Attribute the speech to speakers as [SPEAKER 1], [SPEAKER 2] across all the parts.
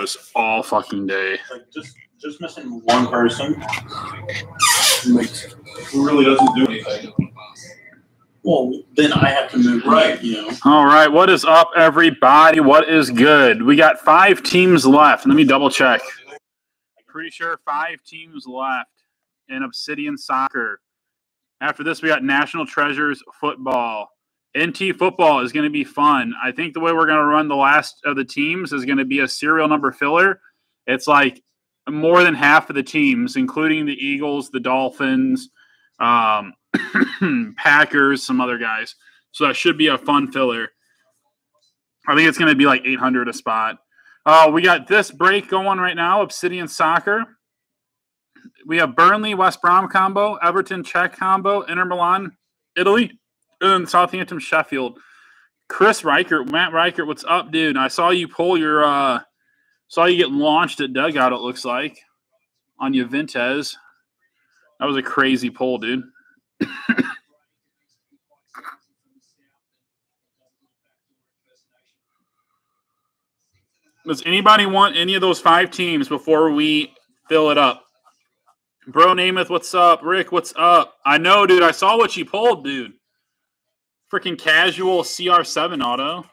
[SPEAKER 1] us all fucking day.
[SPEAKER 2] Like just just missing one person makes who really doesn't do anything. Well, then I have to move right, you know.
[SPEAKER 1] All right, what is up, everybody? What is good? We got five teams left. Let me double check. Pretty sure five teams left in Obsidian Soccer. After this, we got National Treasures Football. NT football is going to be fun. I think the way we're going to run the last of the teams is going to be a serial number filler. It's like more than half of the teams, including the Eagles, the Dolphins, um, Packers, some other guys. So that should be a fun filler. I think it's going to be like 800 a spot. Uh, we got this break going right now Obsidian Soccer. We have Burnley, West Brom combo, Everton, Czech combo, Inter Milan, Italy, and Southampton, Sheffield. Chris Reichert, Matt Reichert, what's up, dude? I saw you pull your, uh, saw you get launched at dugout. It looks like on Juventus. That was a crazy pull, dude. Does anybody want any of those five teams before we fill it up? Bro Namath, what's up? Rick, what's up? I know, dude. I saw what you pulled, dude. Freaking casual CR7 auto.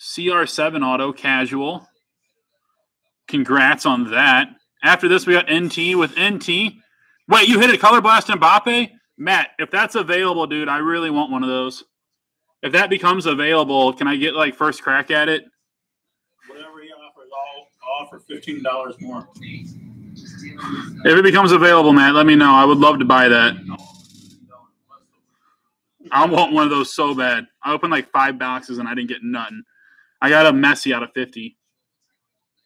[SPEAKER 1] CR7 auto casual. Congrats on that. After this, we got NT with NT. Wait, you hit a color blast Mbappe? Matt, if that's available, dude, I really want one of those. If that becomes available, can I get like first crack at it?
[SPEAKER 2] Whatever he offers, I'll offer fifteen dollars more.
[SPEAKER 1] If it becomes available, Matt, let me know. I would love to buy that. I want one of those so bad. I opened like five boxes and I didn't get nothing. I got a Messi out of 50.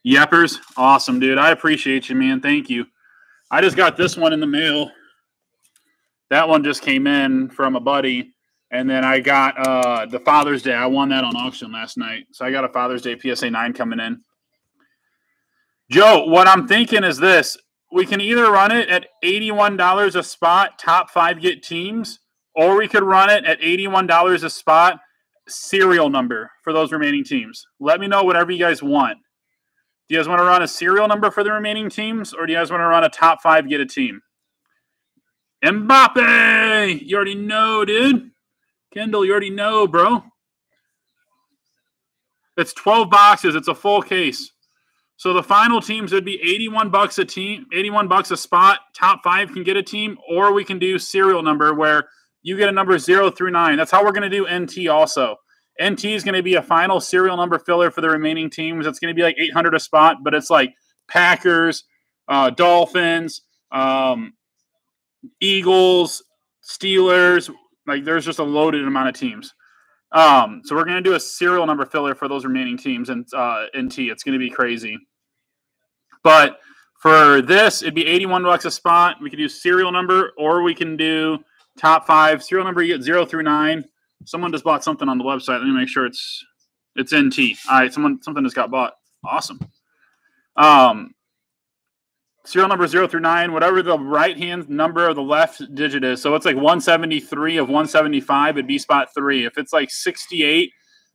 [SPEAKER 1] Yeppers, awesome, dude. I appreciate you, man. Thank you. I just got this one in the mail. That one just came in from a buddy. And then I got uh, the Father's Day. I won that on auction last night. So I got a Father's Day PSA 9 coming in. Joe, what I'm thinking is this we can either run it at $81 a spot, top five get teams, or we could run it at $81 a spot, serial number for those remaining teams. Let me know whatever you guys want. Do you guys want to run a serial number for the remaining teams, or do you guys want to run a top five get a team? Mbappe! You already know, dude. Kendall, you already know, bro. It's 12 boxes. It's a full case. So the final teams would be 81 bucks a team, 81 bucks a spot. Top five can get a team, or we can do serial number where you get a number zero through nine. That's how we're going to do NT also. NT is going to be a final serial number filler for the remaining teams. It's going to be like 800 a spot, but it's like Packers, uh, Dolphins, um, Eagles, Steelers. Like there's just a loaded amount of teams. Um, so we're going to do a serial number filler for those remaining teams and uh, NT. It's going to be crazy. But for this, it'd be 81 bucks a spot. We could do serial number, or we can do top five. Serial number you get zero through nine. Someone just bought something on the website. Let me make sure it's it's NT. All right, someone something just got bought. Awesome. Um, serial number zero through nine, whatever the right hand number of the left digit is. So it's like 173 of 175 it'd be spot three. If it's like 68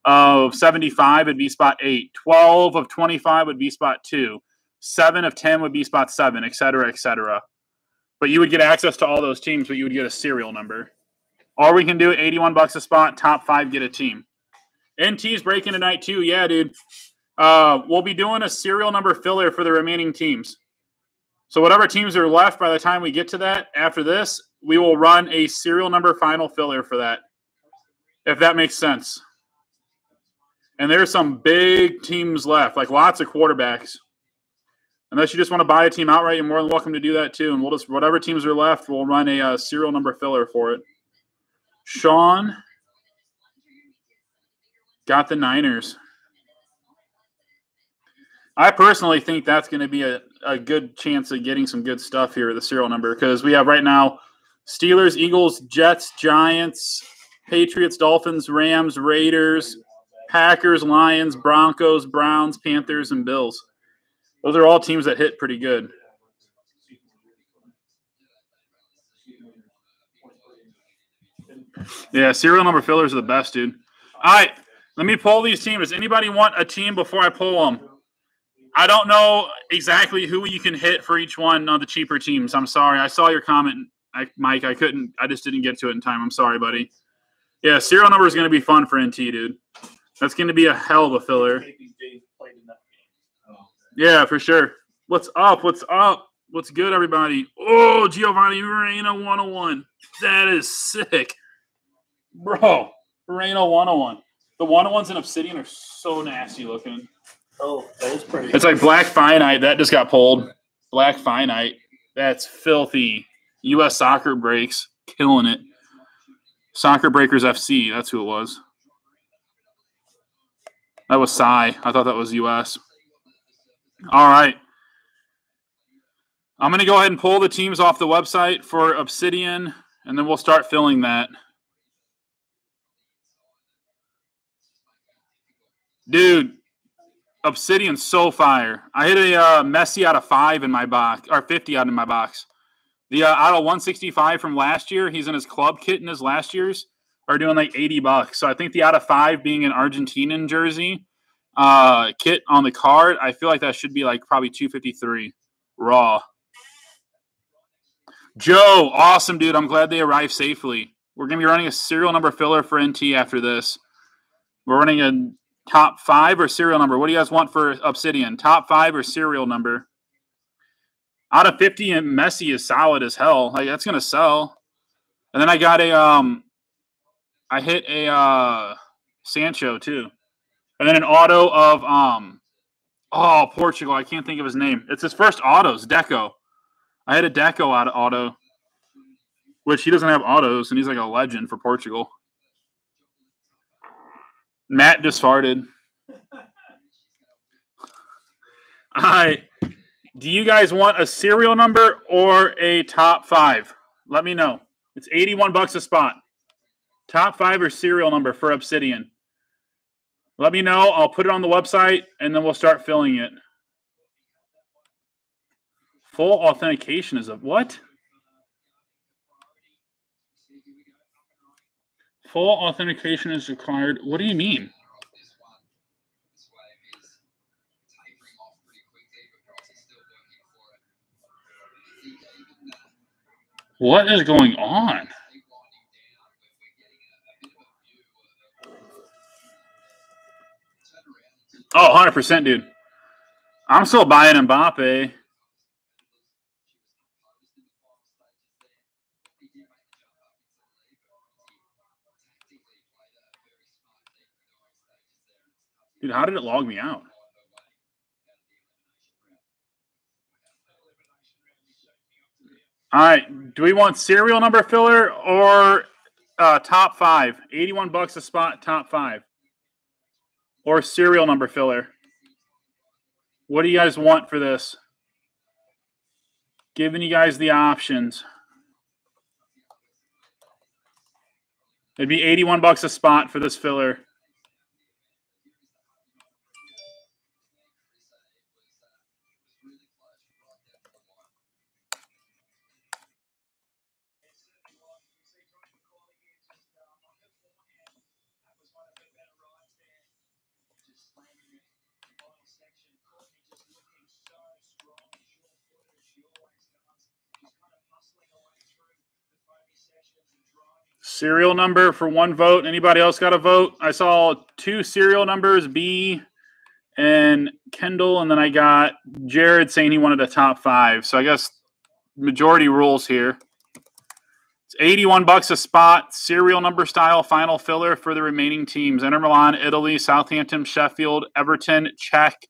[SPEAKER 1] of 75, it'd be spot eight. 12 of 25 would be spot two. Seven of 10 would be spot seven, et cetera, et cetera. But you would get access to all those teams, but you would get a serial number. Or we can do 81 bucks a spot, top five get a team. NT's breaking tonight too. Yeah, dude. Uh, we'll be doing a serial number filler for the remaining teams. So whatever teams are left by the time we get to that after this, we will run a serial number final filler for that. If that makes sense. And there's some big teams left, like lots of quarterbacks. Unless you just want to buy a team outright, you're more than welcome to do that too. And we'll just whatever teams are left, we'll run a uh, serial number filler for it. Sean got the Niners. I personally think that's going to be a, a good chance of getting some good stuff here, the serial number, because we have right now Steelers, Eagles, Jets, Giants, Patriots, Dolphins, Rams, Raiders, Packers, Lions, Broncos, Browns, Panthers, and Bills. Those are all teams that hit pretty good. Yeah, serial number fillers are the best, dude. All right. Let me pull these teams. Does anybody want a team before I pull them? I don't know exactly who you can hit for each one on the cheaper teams. I'm sorry. I saw your comment, I, Mike. I couldn't. I just didn't get to it in time. I'm sorry, buddy. Yeah, serial number is going to be fun for NT, dude. That's going to be a hell of a filler. Yeah, for sure. What's up? What's up? What's good, everybody? Oh, Giovanni Moreno 101. That is sick. Bro, Moreno 101. The 101s in Obsidian are so nasty looking.
[SPEAKER 2] Oh, that is pretty.
[SPEAKER 1] It's like Black Finite. That just got pulled. Black Finite. That's filthy. U.S. Soccer Breaks. Killing it. Soccer Breakers FC. That's who it was. That was Psy. I thought that was U.S. All right. I'm going to go ahead and pull the teams off the website for Obsidian, and then we'll start filling that. Dude, Obsidian's so fire. I hit a uh, Messi out of five in my box, or 50 out in my box. The uh, out of 165 from last year, he's in his club kit in his last year's, are doing like 80 bucks. So I think the out of five being an Argentinian jersey uh, kit on the card, I feel like that should be like probably 253 raw. Joe, awesome dude. I'm glad they arrived safely. We're gonna be running a serial number filler for NT after this. We're running a top five or serial number. What do you guys want for Obsidian? Top five or serial number? Out of 50 and Messi is solid as hell. Like that's gonna sell. And then I got a um I hit a uh Sancho too. And then an auto of um oh Portugal. I can't think of his name. It's his first autos, Deco. I had a Deco out of auto, which he doesn't have autos, and he's like a legend for Portugal. Matt just farted. Right. Do you guys want a serial number or a top five? Let me know. It's 81 bucks a spot. Top five or serial number for Obsidian. Let me know. I'll put it on the website and then we'll start filling it. Full authentication is a what? Full authentication is required. What do you mean? What is going on? Oh, 100%, dude. I'm still buying Mbappe. Dude, how did it log me out? All right. Do we want serial number filler or uh, top five? 81 bucks a spot, top five. Or serial number filler. What do you guys want for this? Giving you guys the options. It'd be 81 bucks a spot for this filler. Serial number for one vote. Anybody else got a vote? I saw two serial numbers, B and Kendall, and then I got Jared saying he wanted a top five. So I guess majority rules here. It's 81 bucks a spot, serial number style final filler for the remaining teams. Inter Milan, Italy, Southampton, Sheffield, Everton, Czech,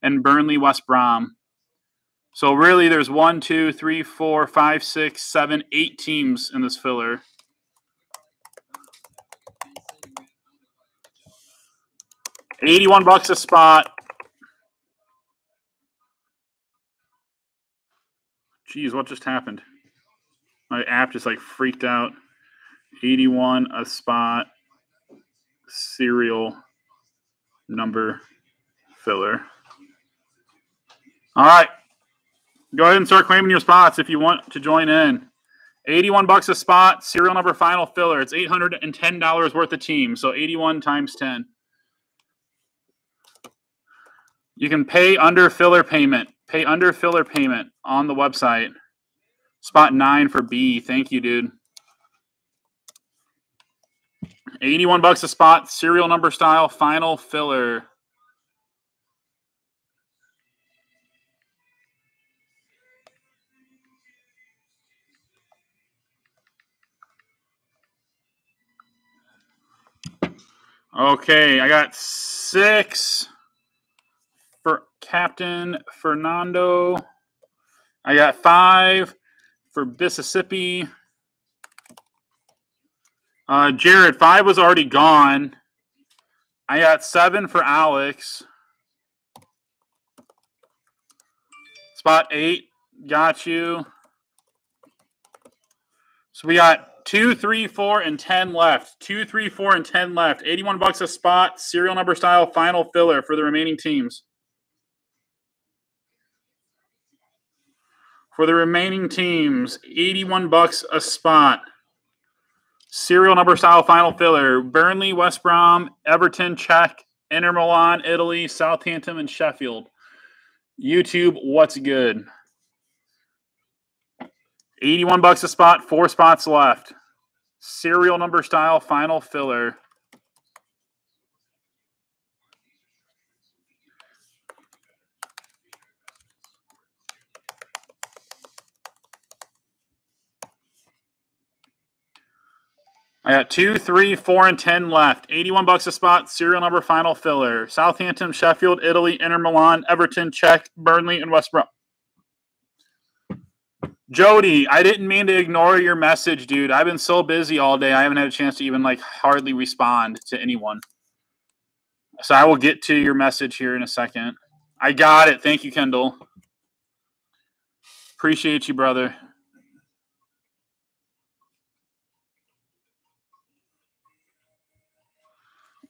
[SPEAKER 1] and Burnley, West Brom. So really there's one, two, three, four, five, six, seven, eight teams in this filler. 81 bucks a spot. Geez, what just happened? My app just like freaked out. 81 a spot serial number filler. All right. Go ahead and start claiming your spots if you want to join in. 81 bucks a spot, serial number final filler. It's $810 worth of team. So 81 times 10. You can pay under filler payment. Pay under filler payment on the website. Spot nine for B. Thank you, dude. 81 bucks a spot, serial number style, final filler. Okay, I got six for Captain Fernando. I got five for Mississippi. Uh, Jared, five was already gone. I got seven for Alex. Spot eight, got you. So we got two, three, four, and ten left. Two, three, four, and ten left. Eighty-one bucks a spot. Serial number style. Final filler for the remaining teams. For the remaining teams, eighty-one bucks a spot. Serial number style. Final filler: Burnley, West Brom, Everton, Czech, Inter Milan, Italy, Southampton, and Sheffield. YouTube, what's good? 81 bucks a spot, four spots left. Serial number style, final filler. I got two, three, four, and ten left. 81 bucks a spot, serial number, final filler. Southampton, Sheffield, Italy, Inter Milan, Everton, Czech, Burnley, and West Brom. Jody, I didn't mean to ignore your message, dude. I've been so busy all day. I haven't had a chance to even like hardly respond to anyone. So I will get to your message here in a second. I got it. Thank you, Kendall. Appreciate you, brother.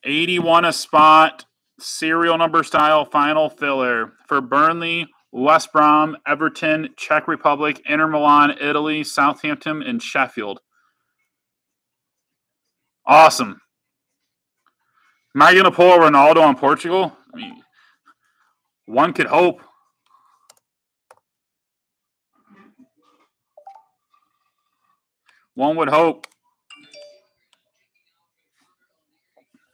[SPEAKER 1] Eighty-one a spot, serial number style, final filler for Burnley, West Brom, Everton, Czech Republic, Inter Milan, Italy, Southampton, and Sheffield. Awesome. Am I going to pull Ronaldo on Portugal? I mean, one could hope. One would hope.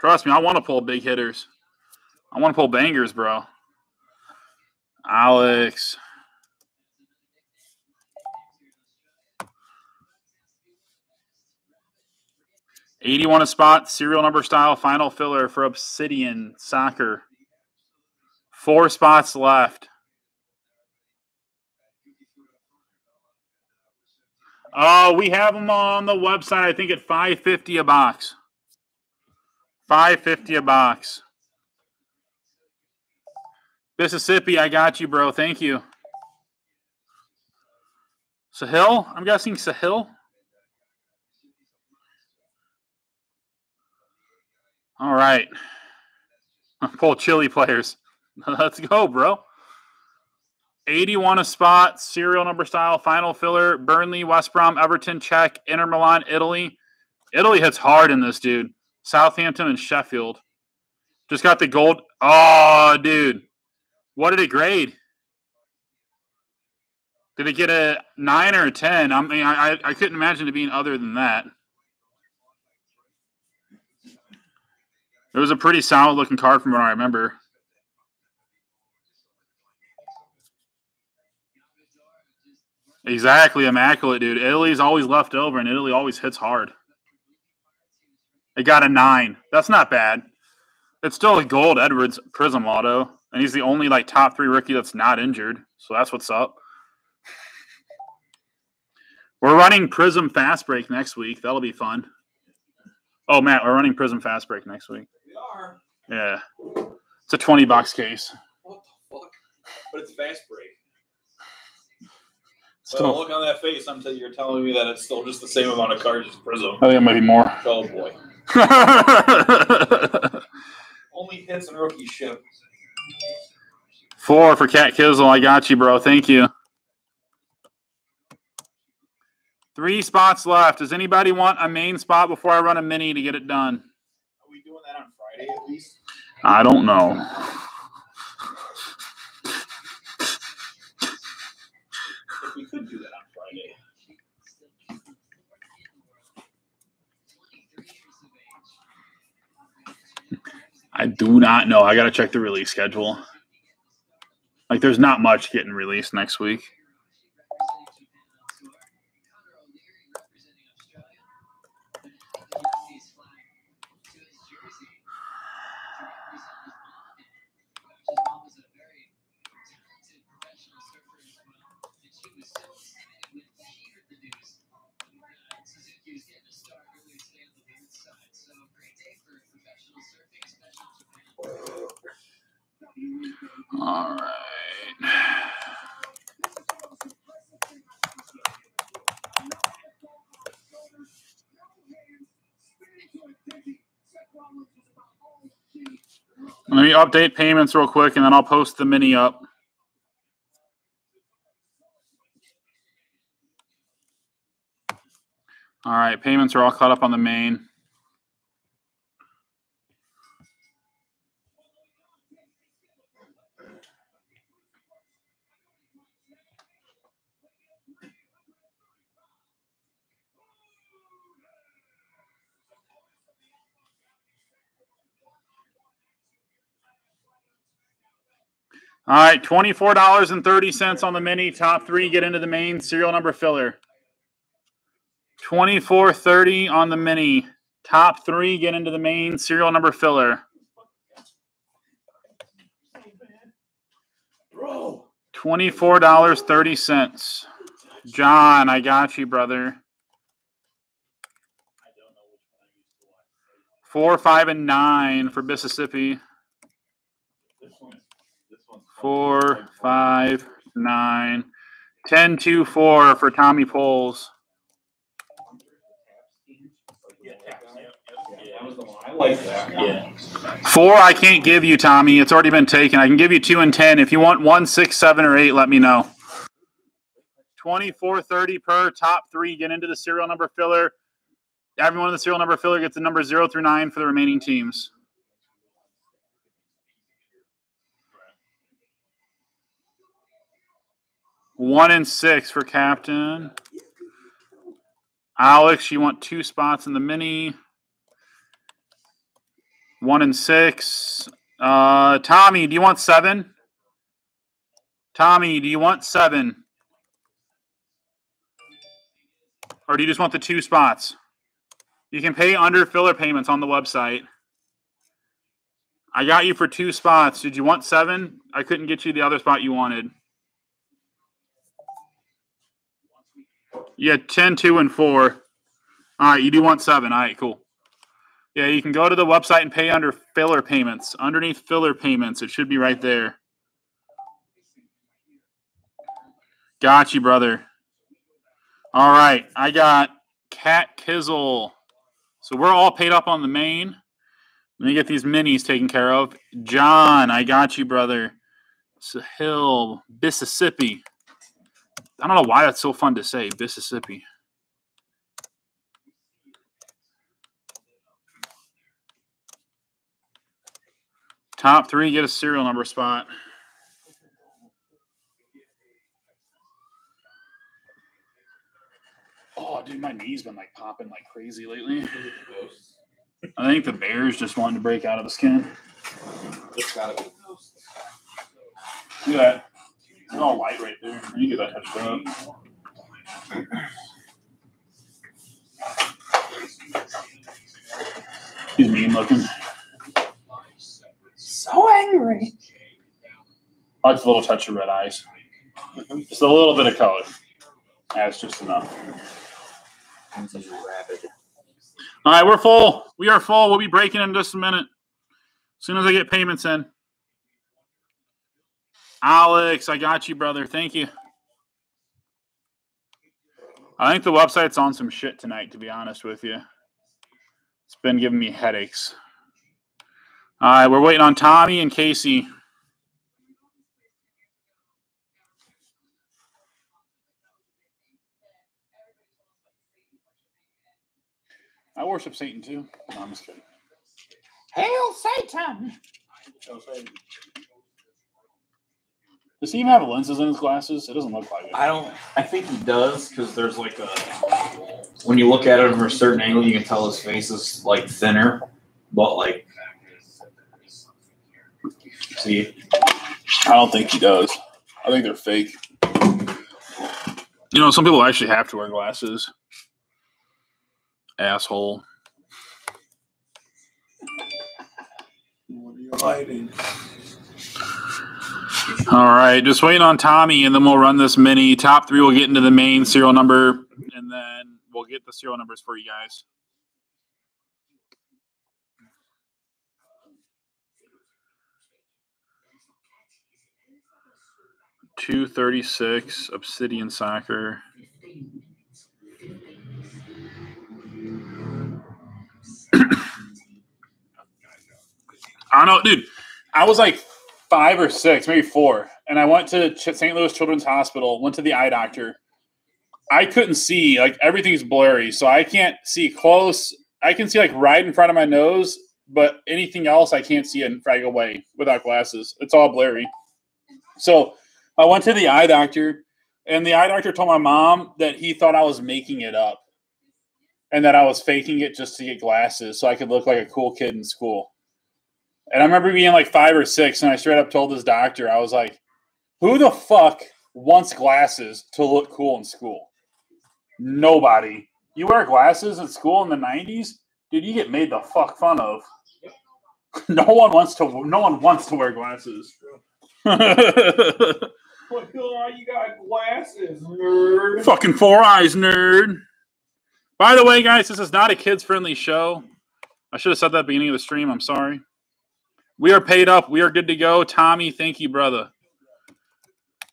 [SPEAKER 1] Trust me, I want to pull big hitters. I want to pull bangers, bro. Alex. Eighty-one a spot, serial number style, final filler for Obsidian Soccer. Four spots left. Oh, we have them on the website. I think at five fifty a box. Five fifty a box. Mississippi, I got you, bro. Thank you. Sahil? I'm guessing Sahil. All right. Pull Chili players. Let's go, bro. 81 a spot, serial number style, final filler, Burnley, West Brom, Everton, Czech, Inter Milan, Italy. Italy hits hard in this, dude. Southampton and Sheffield. Just got the gold. Oh, dude. What did it grade? Did it get a nine or a ten? I mean, I I couldn't imagine it being other than that. It was a pretty solid looking card from what I remember. Exactly, immaculate, dude. Italy's always left over, and Italy always hits hard. It got a nine. That's not bad. It's still a gold Edwards Prizm auto, and he's the only like top three rookie that's not injured. So that's what's up. We're running Prizm Fast Break next week. That'll be fun. Oh, Matt, we're running Prizm Fast Break next week.
[SPEAKER 2] We are.
[SPEAKER 1] Yeah, it's a twenty box case.
[SPEAKER 2] What the fuck? But it's fast break.
[SPEAKER 1] Still,
[SPEAKER 2] Well, look on that face. I'm telling you, you're telling me that it's still just the same amount of cards as Prizm.
[SPEAKER 1] I think it might be more.
[SPEAKER 2] Oh boy. Only hits and rookie ship.
[SPEAKER 1] Four for Cat Kizzle. I got you, bro. Thank you. Three spots left. Does anybody want a main spot before I run a mini to get it done?
[SPEAKER 2] Are we doing that on Friday at least?
[SPEAKER 1] I don't know. I do not know. I got to check the release schedule. Like, there's not much getting released next week. All right. Let me update payments real quick and then I'll post the mini up. All right, payments are all caught up on the main. All right, twenty-four dollars and thirty cents on the mini. Top three get into the main serial number filler. Twenty-four thirty on the mini. Top three get into the main serial number filler.
[SPEAKER 2] Bro.
[SPEAKER 1] Twenty-four dollars thirty cents. John, I got you, brother. Four, five, and nine for Mississippi. Four, five, nine, ten, two, four for Tommy Poles.
[SPEAKER 2] Yeah.
[SPEAKER 1] Four, I can't give you, Tommy. It's already been taken. I can give you two and ten. If you want one, six, seven, or eight, let me know. Twenty-four thirty per top three. Get into the serial number filler. Everyone in the serial number filler gets the number zero through nine for the remaining teams. One and six for captain. Alex, you want two spots in the mini. One and six. Uh, Tommy, do you want seven? Tommy, do you want seven? Or do you just want the two spots? You can pay under filler payments on the website. I got you for two spots. Did you want seven? I couldn't get you the other spot you wanted. Yeah, 10, 2, and 4. All right, you do want seven. All right, cool. Yeah, you can go to the website and pay under filler payments. Underneath filler payments, it should be right there. Got you, brother. All right, I got Cat Kizzle. So we're all paid up on the main. Let me get these minis taken care of. John, I got you, brother. Sahil, Mississippi. I don't know why that's so fun to say, Mississippi. Top three, get a serial number spot. Oh, dude, my knee's been like popping like crazy lately. I think the Bears just wanted to break out of the skin.
[SPEAKER 2] It's gotta be.
[SPEAKER 1] Look at that. It's all white right there. You get that touched up. He's mean looking.
[SPEAKER 3] So angry.
[SPEAKER 1] I just a little touch of red eyes. Just a little bit of color. That's just enough. All right, we're full. We are full. We'll be breaking in just a minute. As soon as I get payments in. Alex, I got you, brother. Thank you. I think the website's on some shit tonight, to be honest with you. It's been giving me headaches. All right, we're waiting on Tommy and Casey. I worship Satan too. No, I'm just kidding.
[SPEAKER 3] Hail Satan!
[SPEAKER 1] Does he even have lenses in his glasses? It doesn't look like it.
[SPEAKER 2] I don't. I think he does because there's like a. When you look at him from a certain angle, you can tell his face is like thinner, but like See,
[SPEAKER 1] I don't think he does. I think they're fake. You know, some people actually have to wear glasses. Asshole.
[SPEAKER 2] what are you hiding?
[SPEAKER 1] All right, just waiting on Tommy, and then we'll run this mini. Top three we'll get into the main serial number, and then we'll get the serial numbers for you guys. Two thirty six Obsidian Soccer. I don't know, dude. I was like five or six, maybe four, and I went to St. Louis Children's Hospital. Went to the eye doctor. I couldn't see; like everything's blurry, so I can't see close. I can see like right in front of my nose, but anything else I can't see in frag away without glasses. It's all blurry. So I went to the eye doctor, and the eye doctor told my mom that he thought I was making it up, and that I was faking it just to get glasses so I could look like a cool kid in school. And I remember being like five or six, and I straight up told this doctor, I was like, who the fuck wants glasses to look cool in school? Nobody. You wear glasses at school in the 90s? Dude, you get made the fuck fun of. No one wants to no one wants to wear glasses.
[SPEAKER 3] What color you got glasses, nerd?
[SPEAKER 1] Fucking four eyes, nerd. By the way, guys, this is not a kids friendly show. I should have said that at the beginning of the stream. I'm sorry. We are paid up. We are good to go. Tommy, thank you, brother.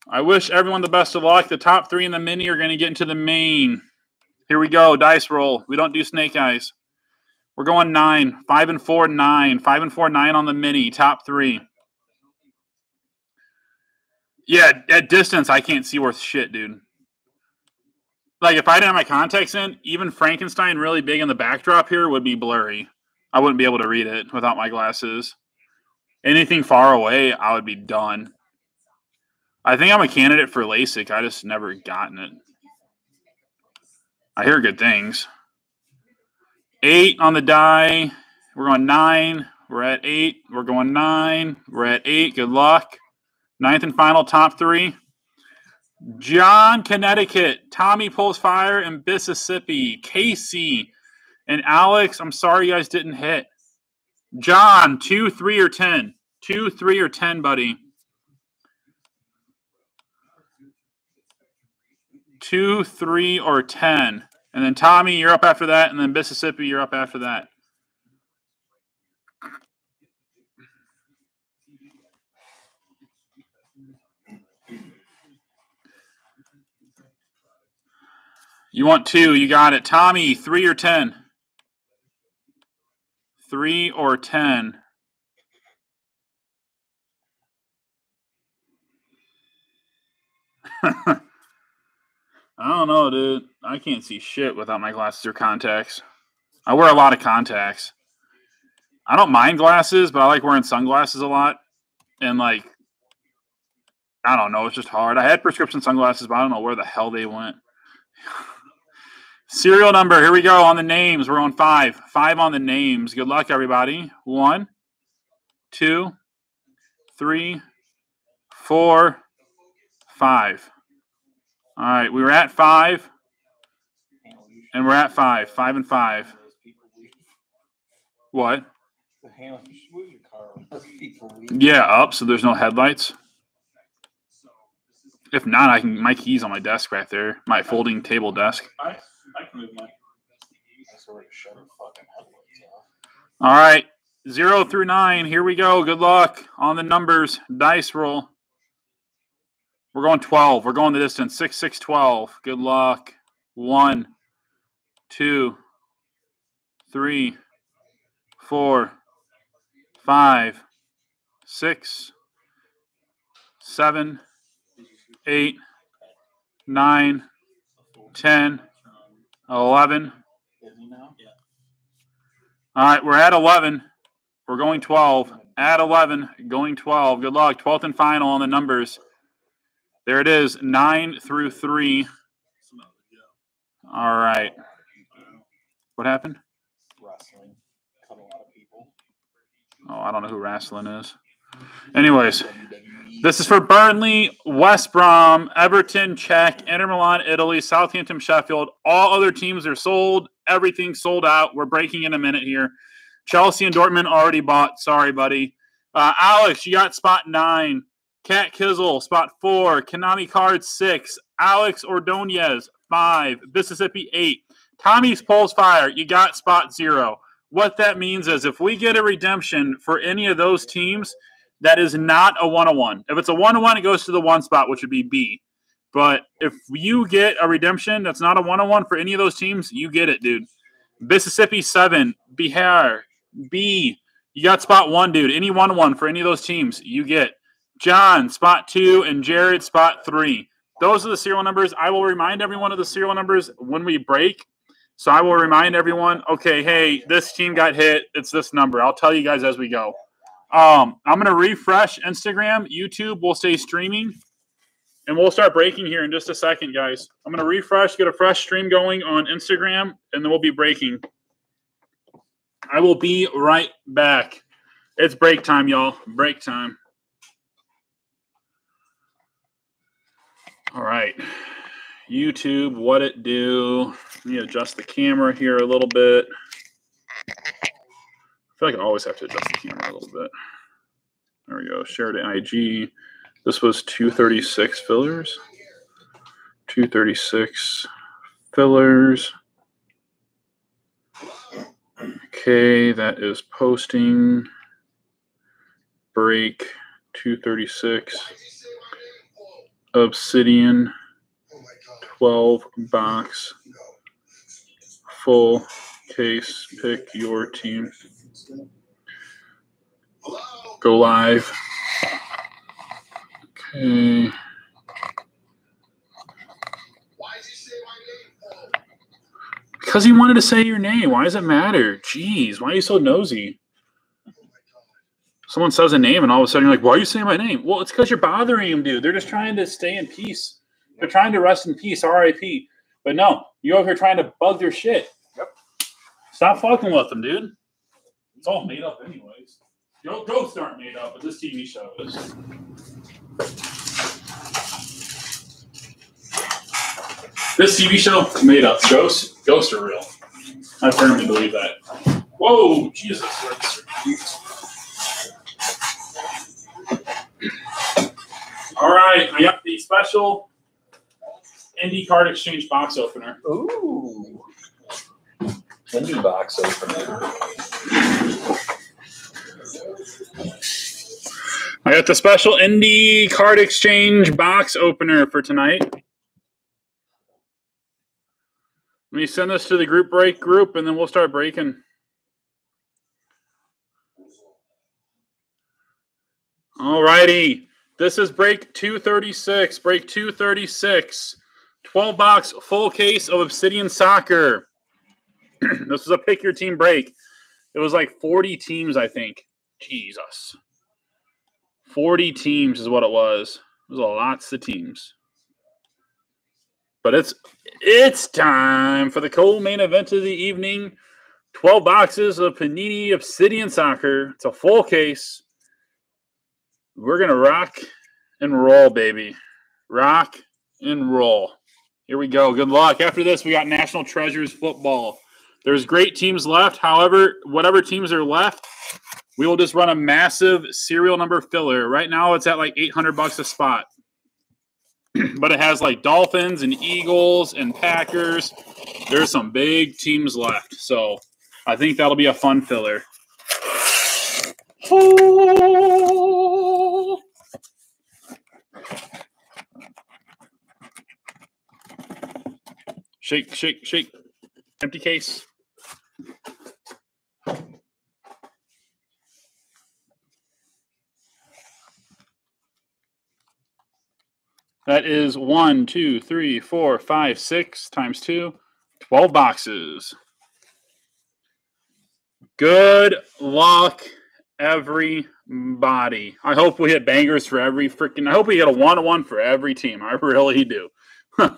[SPEAKER 1] I wish everyone the best of luck. The top three in the mini are going to get into the main. Here we go. Dice roll. We don't do snake eyes. We're going nine. Five and four, nine. Five and four, nine on the mini. Top three. Yeah, at distance, I can't see worth shit, dude. Like if I didn't have my contacts in, even Frankenstein really big in the backdrop here would be blurry. I wouldn't be able to read it without my glasses. Anything far away, I would be done. I think I'm a candidate for LASIK. I just never gotten it. I hear good things. Eight on the die. We're going nine. We're at eight. We're going nine. We're at eight. Good luck. Ninth and final top three. John, Connecticut. Tommy pulls fire in Mississippi. Casey and Alex. I'm sorry you guys didn't hit. John, two, three, or ten. Two, three, or ten, buddy. Two, three, or ten. And then Tommy, you're up after that, and then Mississippi, you're up after that. You want two, you got it. Tommy, three or ten? Three or ten? I don't know, dude. I can't see shit without my glasses or contacts. I wear a lot of contacts. I don't mind glasses, but I like wearing sunglasses a lot. And like, I don't know, it's just hard. I had prescription sunglasses, but I don't know where the hell they went. Serial number. Here we go on the names. We're on five. Five on the names. Good luck, everybody. One, two, three, four, five. All right, we were at five, and we're at five. Five and five. What? Yeah, up. So there's no headlights. If not, I can. My keys on my desk right there. My folding table desk. All right, zero through nine. Here we go. Good luck on the numbers. Dice roll. We're going 12. We're going the distance. 6, 6, 12. Good luck. One, two, three, four, five, six, seven, eight, nine, ten, eleven. All right, we're at 11. We're going 12. At 11, going 12. Good luck. 12th and final on the numbers. There it is, 9 through 3. All right. What happened?
[SPEAKER 2] Wrestling. Cut a lot of people.
[SPEAKER 1] Oh, I don't know who wrestling is. Anyways, this is for Burnley, West Brom, Everton, Czech, Inter Milan, Italy, Southampton, Sheffield. All other teams are sold. Everything's sold out. We're breaking in a minute here. Chelsea and Dortmund already bought. Sorry, buddy. Uh, Alex, you got spot nine. Cat Kizzle, spot four. Konami Card, six. Alex Ordonez, five. Mississippi, eight. Tommy's Pulse Fire, you got spot zero. What that means is if we get a redemption for any of those teams, that is not a one on one. If it's a one on one, it goes to the one spot, which would be B. But if you get a redemption that's not a one on one for any of those teams, you get it, dude. Mississippi seven, Bihar, B. You got spot one, dude. Any one on one for any of those teams, you get. John, spot two, and Jared, spot three. Those are the serial numbers. I will remind everyone of the serial numbers when we break. So I will remind everyone, okay, hey, this team got hit. It's this number. I'll tell you guys as we go. Um, I'm going to refresh Instagram. YouTube will stay streaming. And we'll start breaking here in just a second, guys. I'm going to refresh, get a fresh stream going on Instagram, and then we'll be breaking. I will be right back. It's break time, y'all. Break time. All right. YouTube, what it do? Let me adjust the camera here a little bit. I feel like I always have to adjust the camera a little bit. There we go. Share to IG. This was 236 fillers. 236 fillers. Okay, that is posting. Break 236. Obsidian 12 box full case. Pick your team. Go live. Okay. Because he wanted to say your name. Why does it matter? Jeez, why are you so nosy? Someone says a name, and all of a sudden you're like, "Why are you saying my name?" Well, it's because you're bothering them, dude. They're just trying to stay in peace. They're trying to rest in peace, R.I.P. But no, you over here trying to bug their shit.
[SPEAKER 3] Yep.
[SPEAKER 1] Stop fucking with them, dude. It's all made up, anyways. Yo, ghosts aren't made up, but this TV show is. This TV show made up. Ghosts, ghosts are real. I firmly believe that. Whoa, Jesus! All right, I got the special Indie Card Exchange box opener.
[SPEAKER 3] Ooh. Indie box opener.
[SPEAKER 1] I got the special Indie Card Exchange box opener for tonight. Let me send this to the group break group and then we'll start breaking. All righty. This is break 236. Break 236. 12 box full case of Obsidian Soccer. this was a pick your team break. It was like 40 teams, I think. Jesus. 40 teams is what it was. It was lots of teams. But it's it's time for the co-main event of the evening. 12 boxes of Panini Obsidian Soccer. It's a full case. We're gonna rock and roll, baby. Rock and roll. Here we go. Good luck. After this, we got National Treasures football. There's great teams left. However, whatever teams are left, we will just run a massive serial number filler. Right now, it's at like 800 bucks a spot. but it has like Dolphins and Eagles and Packers. There's some big teams left. So I think that'll be a fun filler. Shake, shake, shake. Empty case. That is one, two, three, four, five, six times two. 12 boxes. Good luck, everybody. I hope we hit bangers for every freaking. I hope we get a one on one for every team. I really do.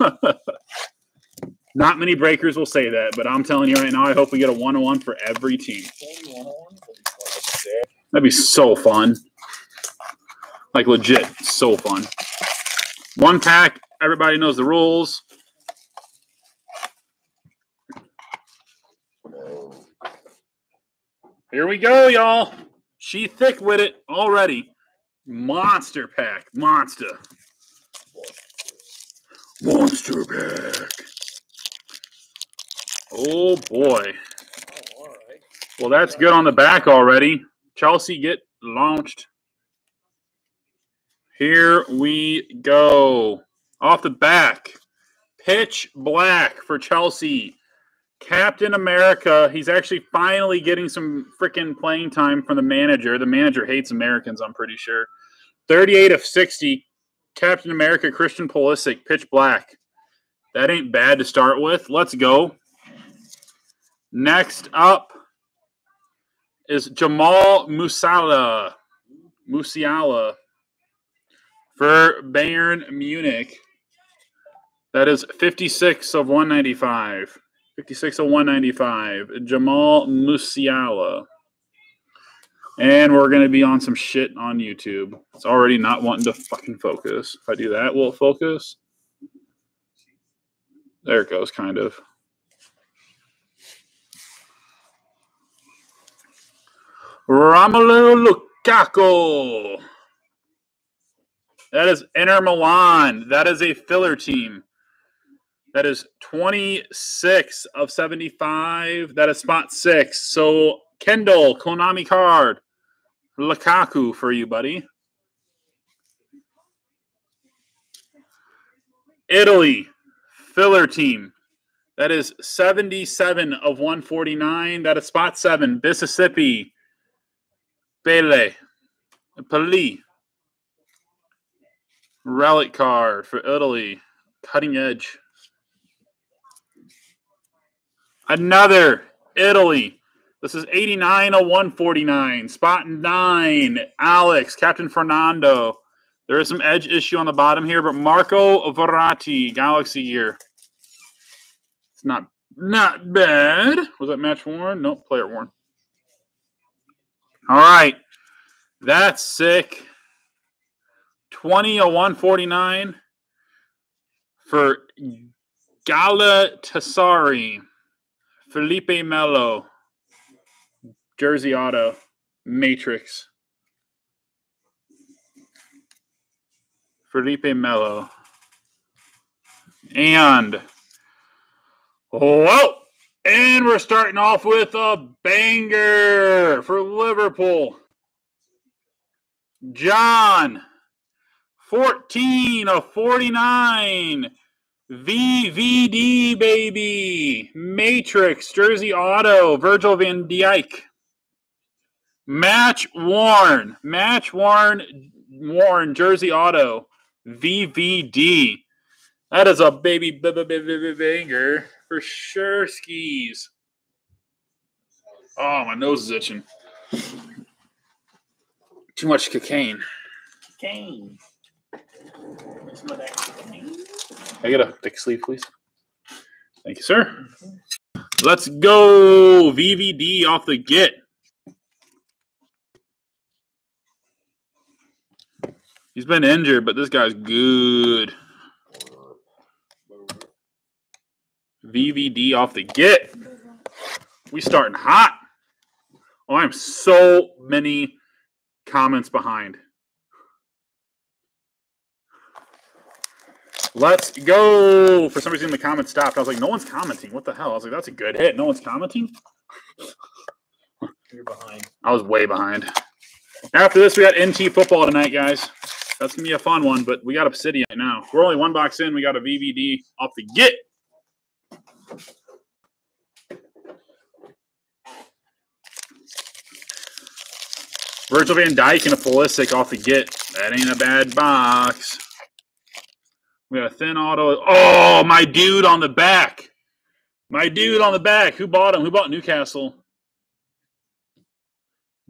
[SPEAKER 1] Not many breakers will say that, but I'm telling you right now, I hope we get a one on one for every team. That'd be so fun. Like legit, so fun. One pack, everybody knows the rules. Here we go, y'all. She thick with it already. Monster pack. Monster. Monster pack. Oh boy. Oh, well, that's good on the back already. Chelsea get launched. Here we go. Off the back. Pitch black for Chelsea. Captain America. He's actually finally getting some freaking playing time from the manager. The manager hates Americans, I'm pretty sure. 38 of 60. Captain America, Christian Pulisic, pitch black. That ain't bad to start with. Let's go. Next up is Jamal Musiala. Musiala for Bayern Munich. That is 56 of 195. 56 of 195. Jamal Musiala. And we're going to be on some shit on YouTube. It's already not wanting to fucking focus. If I do that, will it focus? There it goes, kind of. Romelu Lukaku. That is Inter Milan. That is a filler team. That is 26 of 75. That is spot six. So, Kendall, Konami card. Lukaku for you, buddy. Italy, filler team. That is 77 of 149. That is spot seven. Mississippi, Pele, Pele. Relic card for Italy. Cutting edge. Another Italy. This is 89 of 149. Spot nine. Alex, Captain Fernando. There is some edge issue on the bottom here, but Marco Verratti, Galaxy gear. It's not not bad. Was that match worn? Nope, player worn. All right. That's sick. 20 of 149 for Galatasaray. Felipe Melo. Jersey Auto. Matrix. Felipe Melo. And whoa! And we're starting off with a banger for Liverpool. John, 14 of 49. VVD, baby. Matrix, Jersey Auto, Virgil van Dijk. Match worn. Match worn, worn, Jersey Auto. VVD. That is a baby banger for sure. Skis. Oh, my nose is itching. Too much cocaine.
[SPEAKER 2] Cane. Some of that cane.
[SPEAKER 1] I get a thick sleeve, please. Thank you, sir. Let's go. VVD off the get. He's been injured, but this guy's good. VVD off the get. We starting hot. Oh, I'm so many comments behind. Let's go. For some reason, the comments stopped. I was like, no one's commenting. What the hell? I was like, that's a good hit. No one's commenting.
[SPEAKER 2] You're behind.
[SPEAKER 1] I was way behind. After this, we got NT football tonight, guys. That's gonna be a fun one, but we got Obsidian now. We're only one box in. We got a VVD off the get. Virgil Van Dijk and a Pulisic off the get. That ain't a bad box. We got a thin auto. Oh, my dude on the back. My dude on the back. Who bought him? Who bought Newcastle?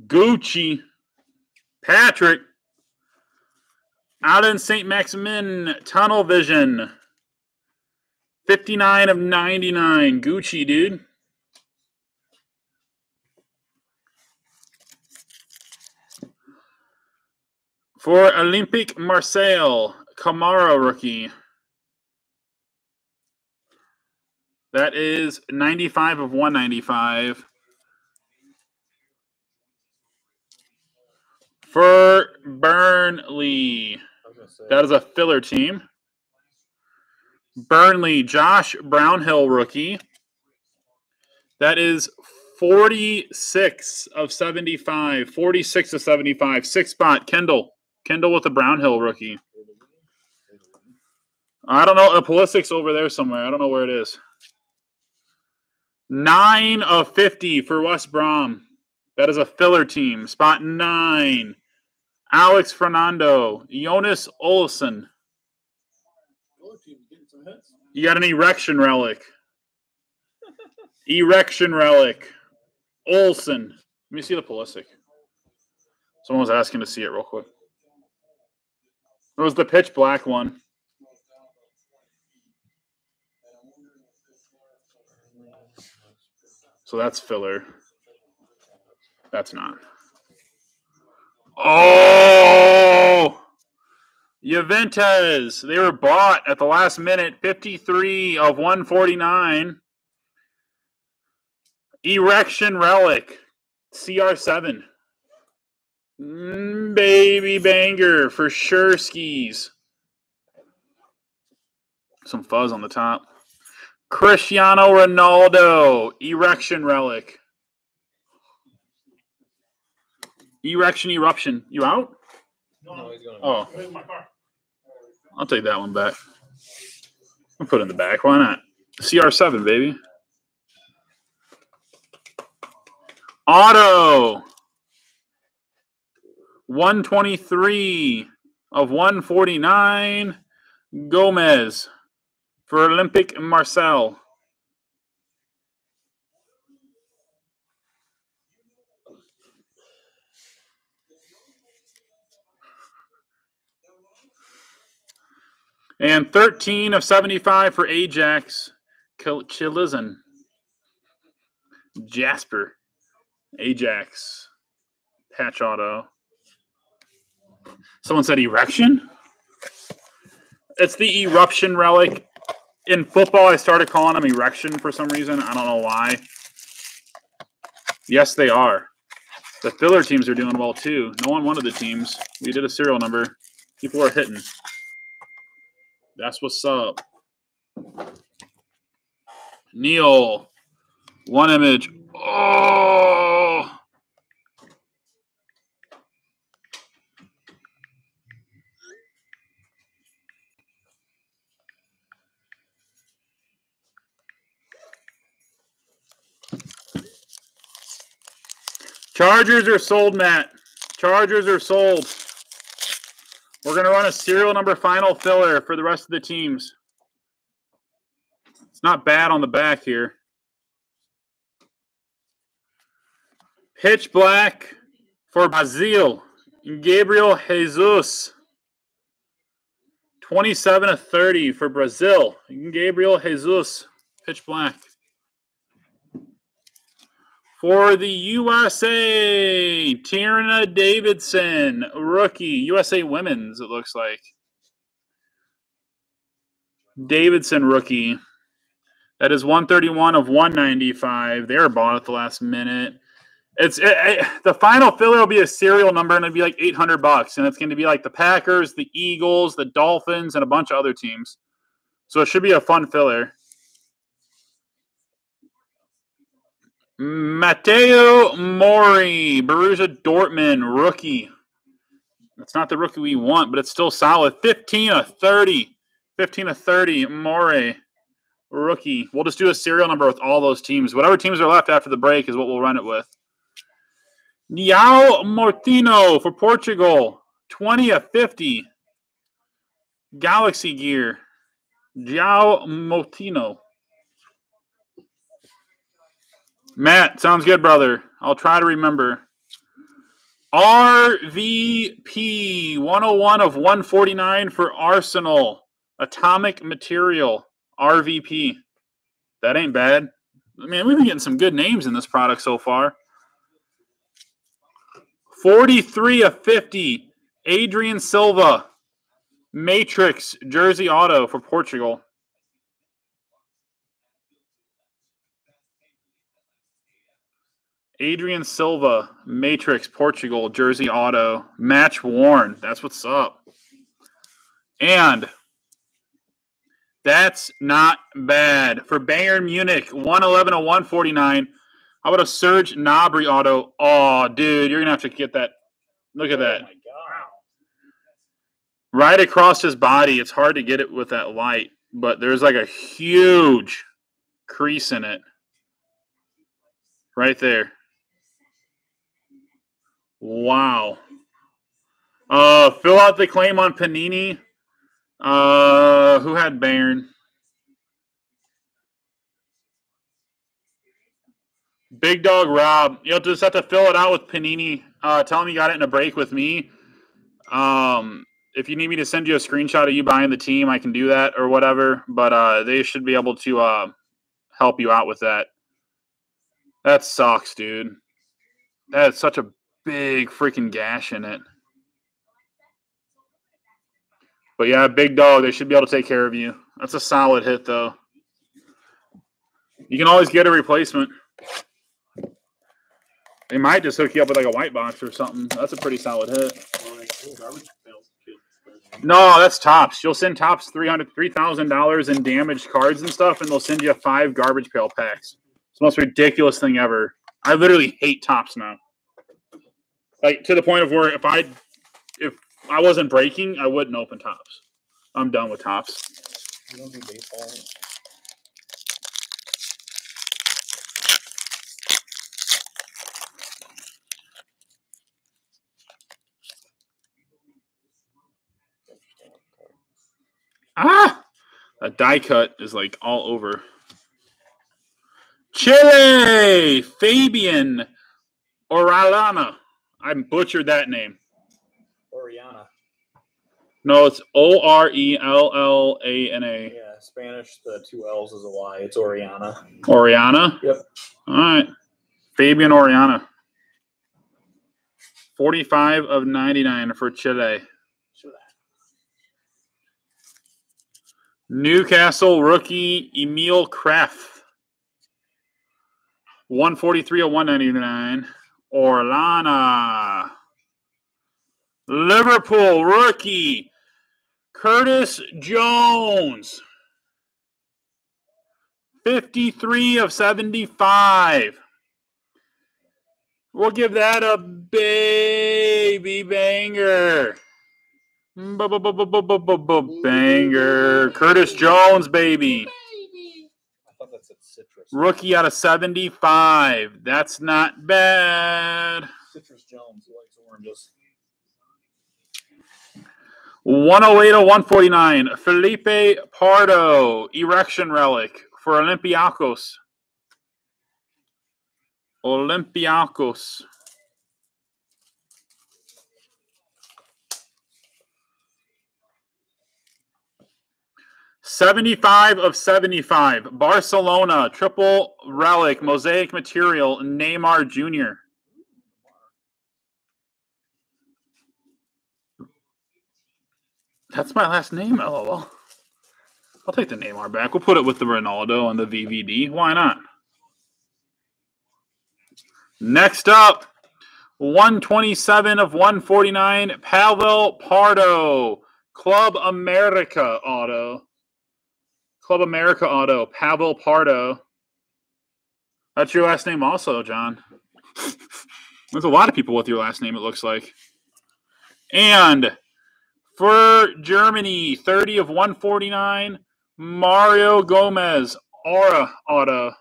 [SPEAKER 1] Gucci. Patrick. Out in St. Maximin. Tunnel Vision. 59 of 99. Gucci, dude. For Olympic Marseille, Kamara rookie. That is 95 of 195. For Burnley, that is a filler team. Burnley, Josh Brownhill rookie. That is 46 of 75. 46 of 75. Six spot, Kendall. Kendall with the Brownhill rookie. I don't know. A Pulisic's over there somewhere. I don't know where it is. Nine of 50 for West Brom. That is a filler team. Spot nine. Alex Fernando. Jonas Olsen. You got an erection relic. erection relic. Olson. Let me see the Pulisic. Someone was asking to see it real quick. It was the pitch black one. So that's filler. That's not. Oh! Juventus. They were bought at the last minute, 53 of 149. Erection Relic, CR7. Mm, baby banger for sure skis. Some fuzz on the top. Cristiano Ronaldo, erection relic. Erection eruption. You out?
[SPEAKER 3] No, he's going
[SPEAKER 1] Oh,
[SPEAKER 3] my car?
[SPEAKER 1] I'll take that one back. I'll put it in the back. Why not? CR7, baby. Auto. 123 of 149. Gomez for Olympic Marseille. And 13 of 75 for Ajax. Cillessen. Jasper. Ajax. Patch auto. Someone said erection? It's the eruption relic. In football, I started calling them erection for some reason. I don't know why. Yes, they are. The filler teams are doing well too. No one wanted the teams. We did a serial number. People are hitting. That's what's up. Neil, one image. Oh, Chargers are sold, Matt. Chargers are sold. We're going to run a serial number final filler for the rest of the teams. It's not bad on the back here. Pitch black for Brazil. Gabriel Jesus. 27 of 30 for Brazil. Gabriel Jesus. Pitch black. For the USA, Tierna Davidson, rookie, USA Women's, it looks like. Davidson, rookie. That is 131 of 195. They were bought at the last minute. It's it, it- the final filler will be a serial number, and it'll be like 800 bucks, and it's going to be like the Packers, the Eagles, the Dolphins, and a bunch of other teams. So it should be a fun filler. Matteo Morey, Borussia Dortmund, rookie. That's not the rookie we want, but it's still solid. 15 of 30. 15 of 30, Morey, rookie. We'll just do a serial number with all those teams. Whatever teams are left after the break is what we'll run it with. João Moutinho for Portugal, 20 of 50. Galaxy Gear, João Moutinho. Matt, sounds good, brother. I'll try to remember. RVP 101 of 149 for Arsenal. Atomic Material. RVP. That ain't bad. I mean, we've been getting some good names in this product so far. 43 of 50. Adrien Silva, Matrix Jersey Auto for Portugal. Adrien Silva, Matrix Portugal Jersey Auto, match worn. That's what's up. And that's not bad. For Bayern Munich, 111 to 149. How about a Serge Gnabry auto? Oh, dude, you're going to have to get that. Look at that. Right across his body. It's hard to get it with that light, but there's like a huge crease in it. Right there. Wow. Uh, fill out the claim on Panini. Uh, who had Bayern? Big Dog Rob. You'll just have to fill it out with Panini. Uh, tell him you got it in a break with me. Um, if you need me to send you a screenshot of you buying the team, I can do that or whatever. But uh, they should be able to uh, help you out with that. That sucks, dude. That is such a big freaking gash in it. But yeah, big dog. They should be able to take care of you. That's a solid hit, though. You can always get a replacement. They might just hook you up with like a white box or something. That's a pretty solid hit. No, that's Topps. You'll send Topps three hundred, three thousand dollars in damaged cards and stuff, and they'll send you five garbage pail packs. It's the most ridiculous thing ever. I literally hate Topps now. Like to the point of where if I if I wasn't breaking, I wouldn't open Topps. I'm done with Topps.
[SPEAKER 2] You don't do baseball.
[SPEAKER 1] Ah, a die cut is like all over. Chile, Fabian Orellana. I butchered that name.
[SPEAKER 2] Oriana.
[SPEAKER 1] No, it's O R E L L A N A.
[SPEAKER 2] Yeah, Spanish. The two L's is a Y. It's Oriana.
[SPEAKER 1] Oriana.
[SPEAKER 2] Yep.
[SPEAKER 1] All right, Fabian Oriana. Forty-five of ninety-nine for Chile.
[SPEAKER 2] Sure.
[SPEAKER 1] Newcastle rookie Emil Krafth. 143 of 199. Orlana. Liverpool rookie Curtis Jones. 53 of 75. We'll give that a baby banger. Banger. Curtis Jones, baby.
[SPEAKER 2] I thought that said citrus.
[SPEAKER 1] Rookie out of 75. That's not bad.
[SPEAKER 2] Citrus Jones. Likes oranges.
[SPEAKER 1] 108 to 149. Felipe Pardo, erection relic for Olympiacos. Olympiacos. Seventy-five of seventy-five. Barcelona triple relic mosaic material. Neymar Jr. That's my last name, lol. I'll take the Neymar back. We'll put it with the Ronaldo and the VVD. Why not? Next up, 127 of 149, Pavel Pardo, Club America Auto. Club America Auto, Pavel Pardo. That's your last name, also, John. There's a lot of people with your last name, it looks like. And for Germany, 30 of 149, Mario Gomez, Aura Auto.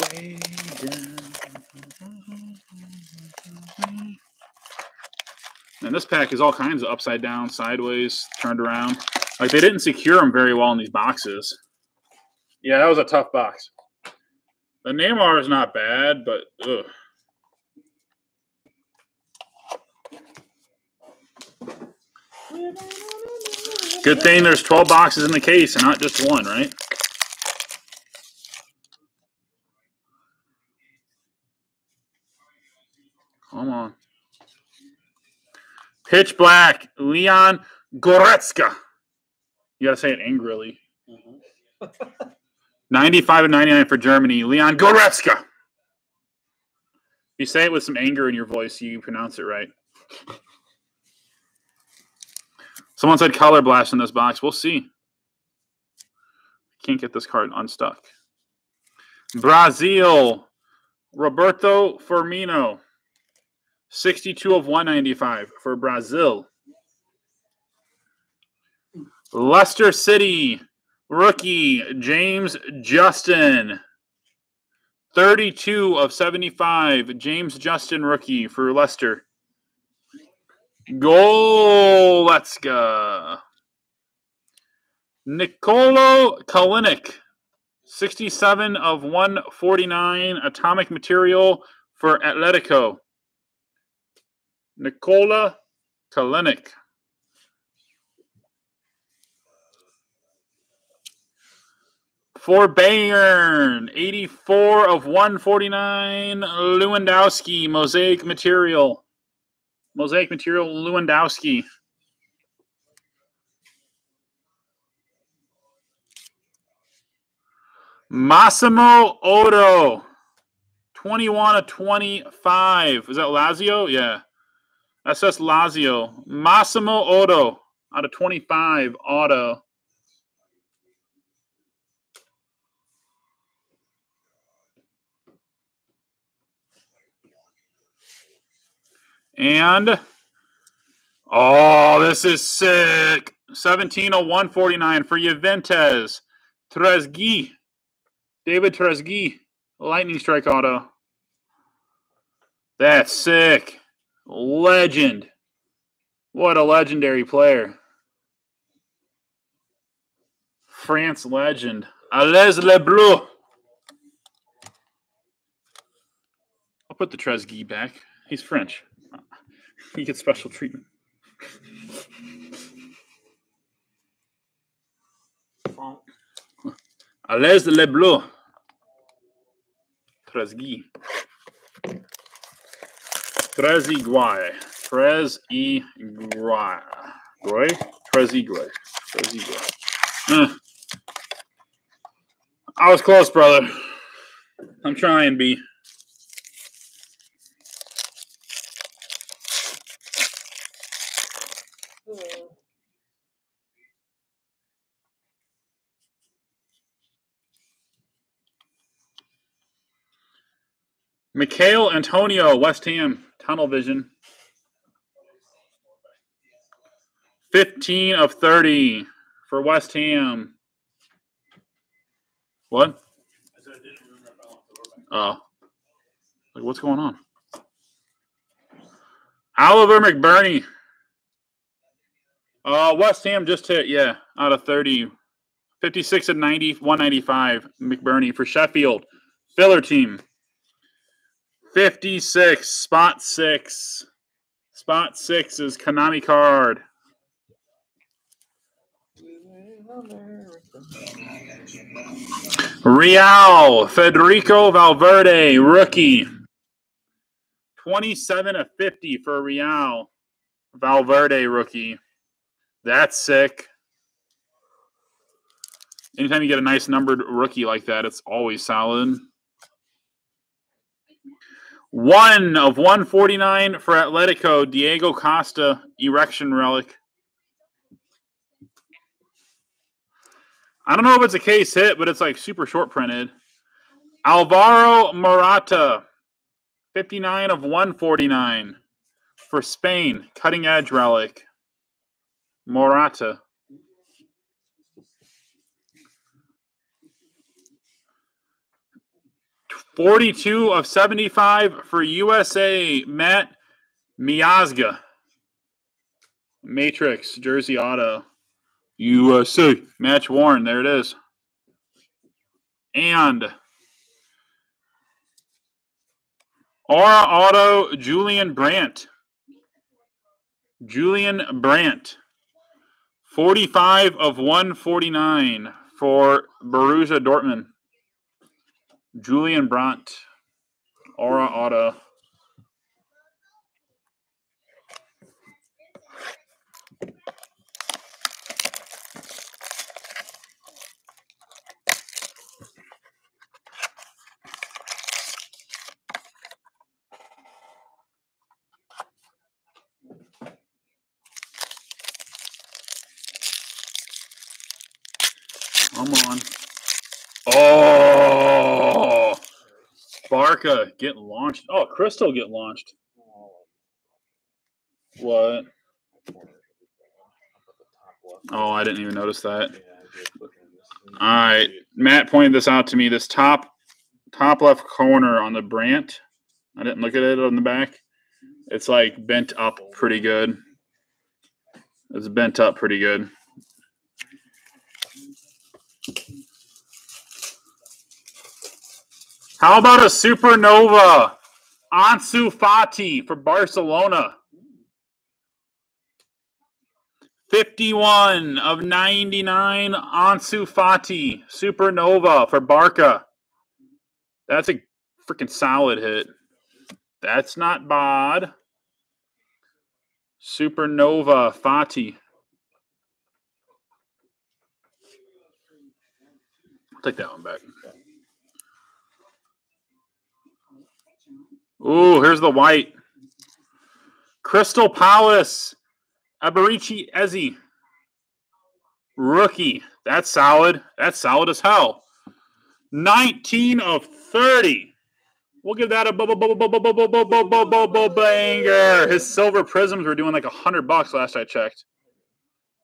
[SPEAKER 1] Way down. And this pack is all kinds of upside down, sideways, turned around. Like they didn't secure them very well in these boxes. Yeah, that was a tough box. The Neymar is not bad, but ugh. Good thing there's 12 boxes in the case and not just one, right? Come on. Pitch black, Leon Goretzka. You gotta say it angrily. Mm-hmm. 95 and 99 for Germany, Leon Goretzka. If you say it with some anger in your voice, you pronounce it right. Someone said color blast in this box. We'll see. Can't get this card unstuck. Brazil, Roberto Firmino. 62 of 195 for Brazil. Leicester City, rookie James Justin. 32 of 75, James Justin rookie for Leicester. Goal, let's go. Nicolo Kalinic, 67 of 149, atomic material for Atletico. Nikola Kalinic. For Bayern, 84 of 149, Lewandowski, mosaic material. Mosaic material, Lewandowski. Massimo Oddo, 21 of 25. Is that Lazio? Yeah. SS Lazio. Massimo Oddo out of 25 auto. And oh, this is sick. 17 of 149 for Juventus. Trezeguet. David Trezeguet. Lightning strike auto. That's sick. Legend. What a legendary player. France legend. Allez le bleu. I'll put the Trezeguet back. He's French. He gets special treatment. Allez le bleu. Trezeguet. Trezeguet. Trezeguet. Gray? Trezeguet. Trezeguet. Uh, I was close, brother. I'm trying, B. Michail Antonio, West Ham, tunnel vision. 15 of 30 for West Ham. What? Oh. Like, what's going on? Oliver McBurnie. Uh, West Ham just hit, yeah, out of 30. 56 and 90, 195. McBurnie for Sheffield. Filler team. 56, spot six. Spot six is Konami card. Real, Federico Valverde, rookie. 27 of 50 for Real. Valverde, rookie. That's sick. Anytime you get a nice numbered rookie like that, it's always solid. One of 149 for Atletico, Diego Costa, erection relic. I don't know if it's a case hit, but it's like super short printed. Alvaro Morata, 59 of 149 for Spain, cutting edge relic. Morata. 42 of 75 for USA, Matt Miazga. Matrix, Jersey Auto. USA. Match worn. There it is. And Aura Auto, Julian Brandt. Julian Brandt. 45 of 149 for Borussia Dortmund. Julian Brandt. Aura Auto. Come on. Oh, Get launched. Oh, Crystal get launched. What? Oh, I didn't even notice that. All right, Matt pointed this out to me. This top, top left corner on the Brandt. I didn't look at it on the back. It's like bent up pretty good. It's bent up pretty good. How about a supernova? Ansu Fati for Barcelona. 51 of 99 Ansu Fati supernova for Barca. That's a freaking solid hit. That's not bad. Supernova Fati. I'll take that one back. Ooh, here's the white. Crystal Palace, Eberechi Eze. Rookie. That's solid. That's solid as hell. 19 of 30. We'll give that a banger. His silver Prizms were doing like 100 bucks last I checked.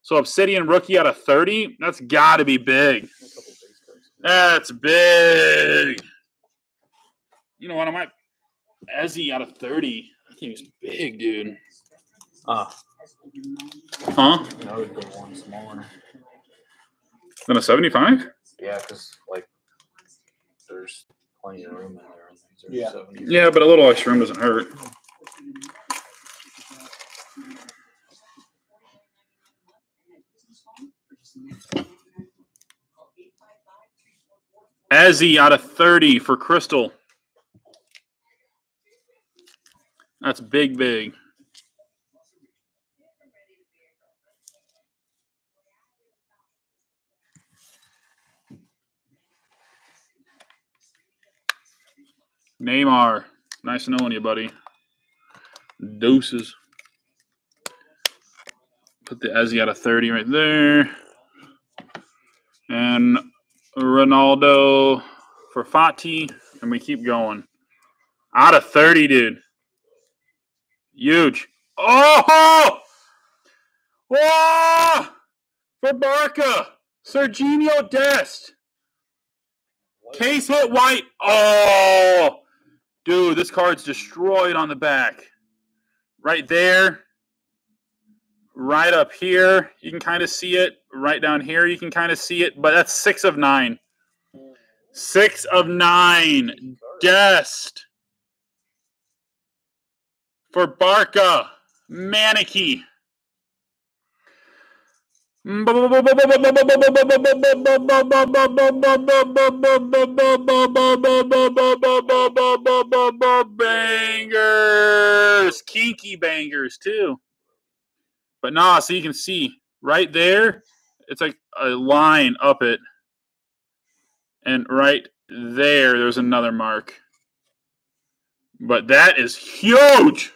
[SPEAKER 1] So Obsidian rookie out of 30, that's got to be big. That's big. You know what? I might Eze out of 30. I think he's big, dude.
[SPEAKER 4] Ah,
[SPEAKER 1] Huh?
[SPEAKER 4] I would go one smaller.
[SPEAKER 1] Then a 75?
[SPEAKER 4] Yeah, because like there's plenty of room in there. and things are
[SPEAKER 3] Yeah.
[SPEAKER 4] 70.
[SPEAKER 1] Yeah, but a little extra room doesn't hurt. Eze out of 30 for Crystal. That's big, big. Neymar. Nice knowing you, buddy. Doses. Put the Eze out of 30 right there. And Ronaldo for Fati. And we keep going. Out of 30, dude. Huge. Oh! Whoa! For Barca. Sergiño Dest. Case hit white. Oh! Dude, this card's destroyed on the back. Right there. Right up here. You can kind of see it. Right down here, you can kind of see it. But that's six of nine. Six of nine. Dest. For Barca. Manicky. Bangers. Kinky bangers, too. But nah, so you can see right there, it's like a line up it. And right there, there's another mark. But that is huge.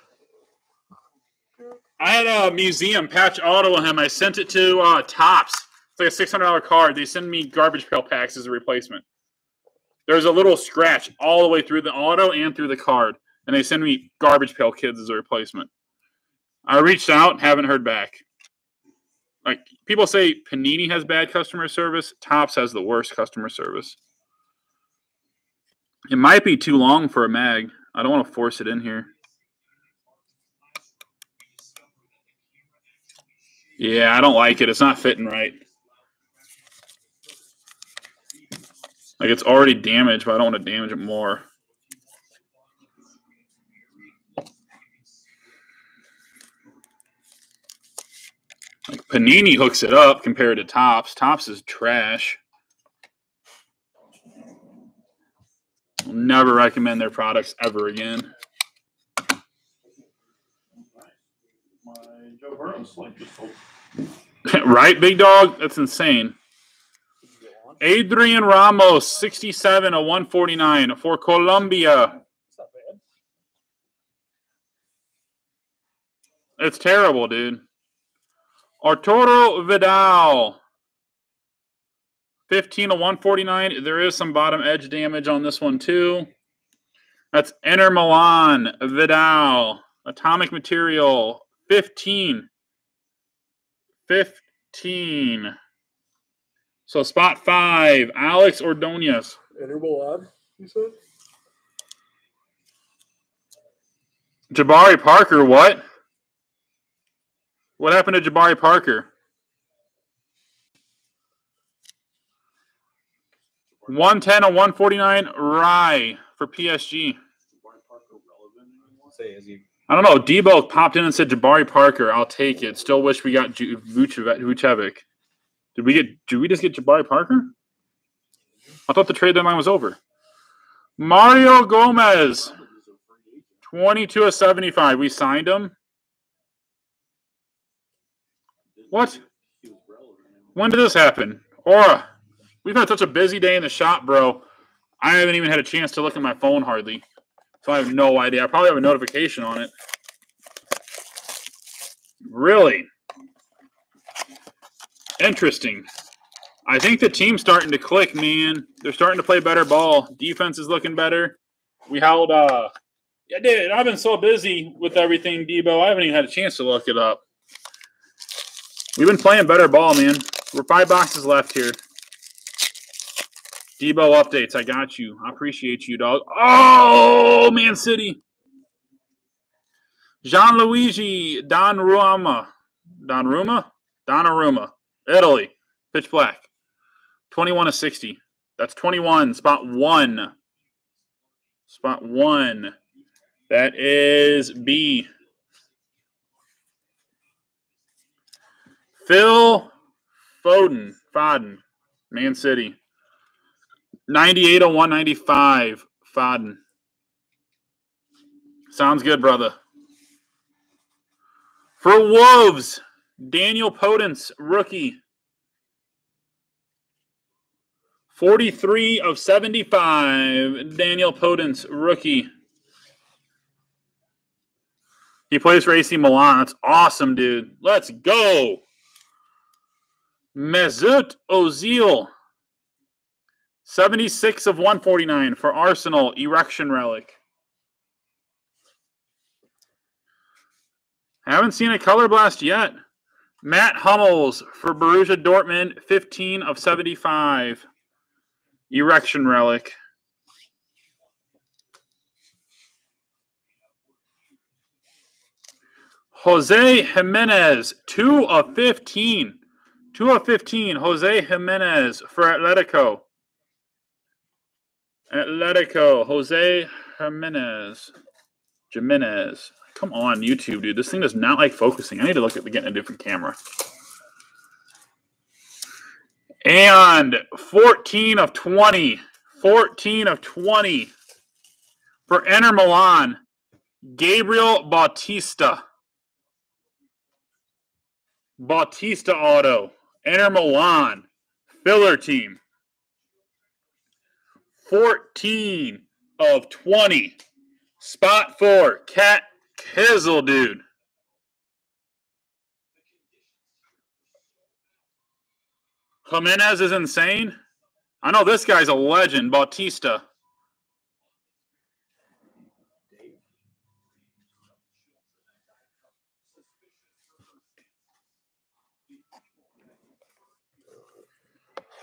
[SPEAKER 1] I had a museum patch auto on him. I sent it to uh, Topps. It's like a six hundred dollar card. They send me garbage pail packs as a replacement. There's a little scratch all the way through the auto and through the card, and they send me garbage pail kids as a replacement. I reached out, haven't heard back. Like people say, Panini has bad customer service. Topps has the worst customer service. It might be too long for a mag. I don't want to force it in here. Yeah, I don't like it. It's not fitting right. Like it's already damaged, but I don't want to damage it more. Like Panini hooks it up compared to Topps. Topps is trash. I'll never recommend their products ever again.
[SPEAKER 2] My Joe Burrow's like just
[SPEAKER 1] right, big dog? That's insane.
[SPEAKER 4] Did you get one?
[SPEAKER 1] Adrian Ramos, 67 of 149 for Colombia.
[SPEAKER 4] It's not bad.
[SPEAKER 1] It's terrible, dude. Arturo Vidal, 15 of 149. There is some bottom edge damage on this one, too. That's Inter Milan, Vidal, Atomic Material, 15. 15. So spot five, Alex Ordonez.
[SPEAKER 4] Interval you said?
[SPEAKER 1] Jabari Parker, what? What happened to Jabari Parker? 110 and 149 Rye for PSG.
[SPEAKER 4] Say, is he
[SPEAKER 1] I don't know. Debo popped in and said Jabari Parker. I'll take it. Still wish we got Vucevic. Did we get? Did we just get Jabari Parker? I thought the trade deadline was over. Mario Gomez, 22 of 75. We signed him. What? When did this happen? Aura, we've had such a busy day in the shop, bro. I haven't even had a chance to look at my phone hardly. So I have no idea. I probably have a notification on it. Really? Interesting. I think the team's starting to click, man. They're starting to play better ball. Defense is looking better. We held uh yeah, dude, I've been so busy with everything, Debo. I haven't even had a chance to look it up. We've been playing better ball, man. We're five boxes left here. Debo updates. I got you. I appreciate you, dog. Oh, Man City. Gianluigi Donnarumma. Donnarumma? Donnarumma. Italy. Pitch black. 21 to 60. That's 21. Spot one. Spot one. That is B. Phil Foden. Foden. Man City. 98 on 195. Foden. Sounds good, brother. For Wolves, Daniel Podence, rookie. 43 of 75. Daniel Podence, rookie. He plays for AC Milan. That's awesome, dude. Let's go. Mesut Ozil. 76 of 149 for Arsenal, erection relic. Haven't seen a color blast yet. Matt Hummels for Borussia Dortmund, 15 of 75. Erection relic. Jose Giménez, 2 of 15. 2 of 15. Jose Giménez for Atletico. Atletico, Jose Giménez. Giménez. Come on, YouTube, dude. This thing does not like focusing. I need to look at getting a different camera. And 14 of 20. 14 of 20 for Inter Milan. Gabriel Bautista. Bautista auto. Inter Milan. Filler team. 14 of 20. Spot four, Cat Kizzle, dude. Giménez is insane. I know this guy's a legend, Bautista.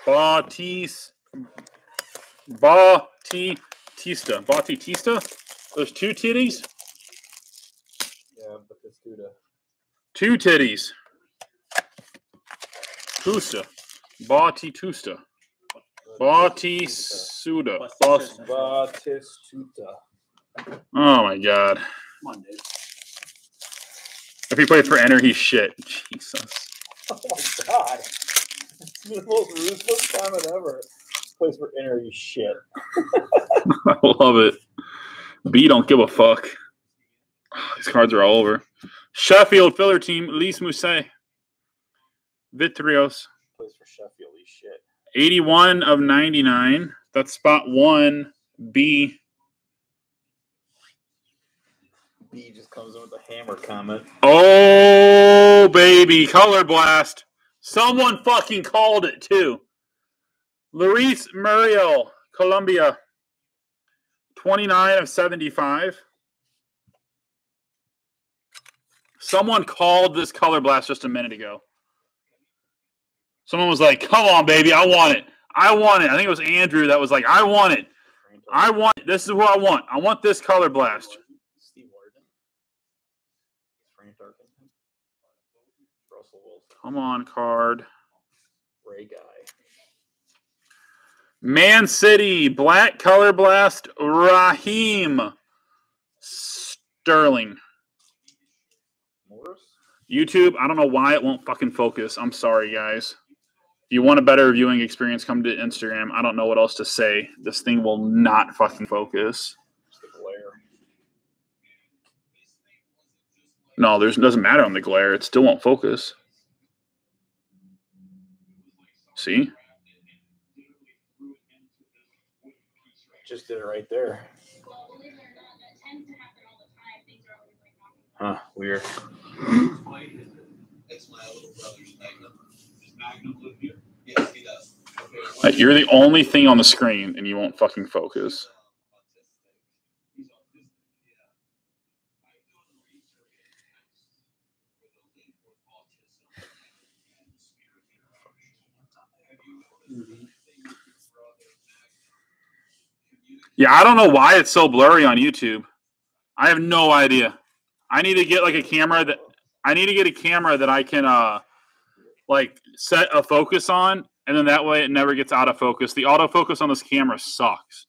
[SPEAKER 1] Bautista. Bautista. Bautista? There's two titties?
[SPEAKER 4] Yeah, but this dude, uh,
[SPEAKER 1] Two titties. Tusta. Bautista. Bautista. Baut-
[SPEAKER 4] Batistuta.
[SPEAKER 1] Oh my god.
[SPEAKER 2] Come on, dude.
[SPEAKER 1] If he played for Inter, he's shit. Jesus.
[SPEAKER 4] Oh my god. It's the most ruthless comment ever. Place for interview shit.
[SPEAKER 1] I love it. B don't give a fuck. These cards are all over. Sheffield filler team, Lys Mousset. Vitrios.
[SPEAKER 4] Place for Sheffield shit.
[SPEAKER 1] 81 of 99. That's spot one. B.
[SPEAKER 4] B just comes in with a hammer comment.
[SPEAKER 1] Oh, baby. Color blast. Someone fucking called it, too. Luis Muriel, Colombia. 29 of 75. Someone called this color blast just a minute ago. Someone was like, come on, baby. I want it. I want it. I think it was Andrew that was like, I want it. I want this is what I want. I want this color blast.
[SPEAKER 4] Steve Warden. Frank Darkington. Russell Wilson.
[SPEAKER 1] Come on, card.
[SPEAKER 4] Ray Guy.
[SPEAKER 1] Man City, black color blast, Raheem Sterling.
[SPEAKER 4] Morris.
[SPEAKER 1] YouTube, I don't know why it won't fucking focus. I'm sorry, guys. If you want a better viewing experience, come to Instagram. I don't know what else to say. This thing will not fucking focus.
[SPEAKER 4] Just the glare.
[SPEAKER 1] No, there's doesn't matter on the glare. It still won't focus. See?
[SPEAKER 4] Just did it right there. Huh. Weird.
[SPEAKER 1] Like, You're the only thing on the screen and you won't fucking focus. Yeah, I don't know why it's so blurry on YouTube. I have no idea. I need to get like a camera that I need to get a camera that I can uh like set a focus on and then that way it never gets out of focus. The autofocus on this camera sucks.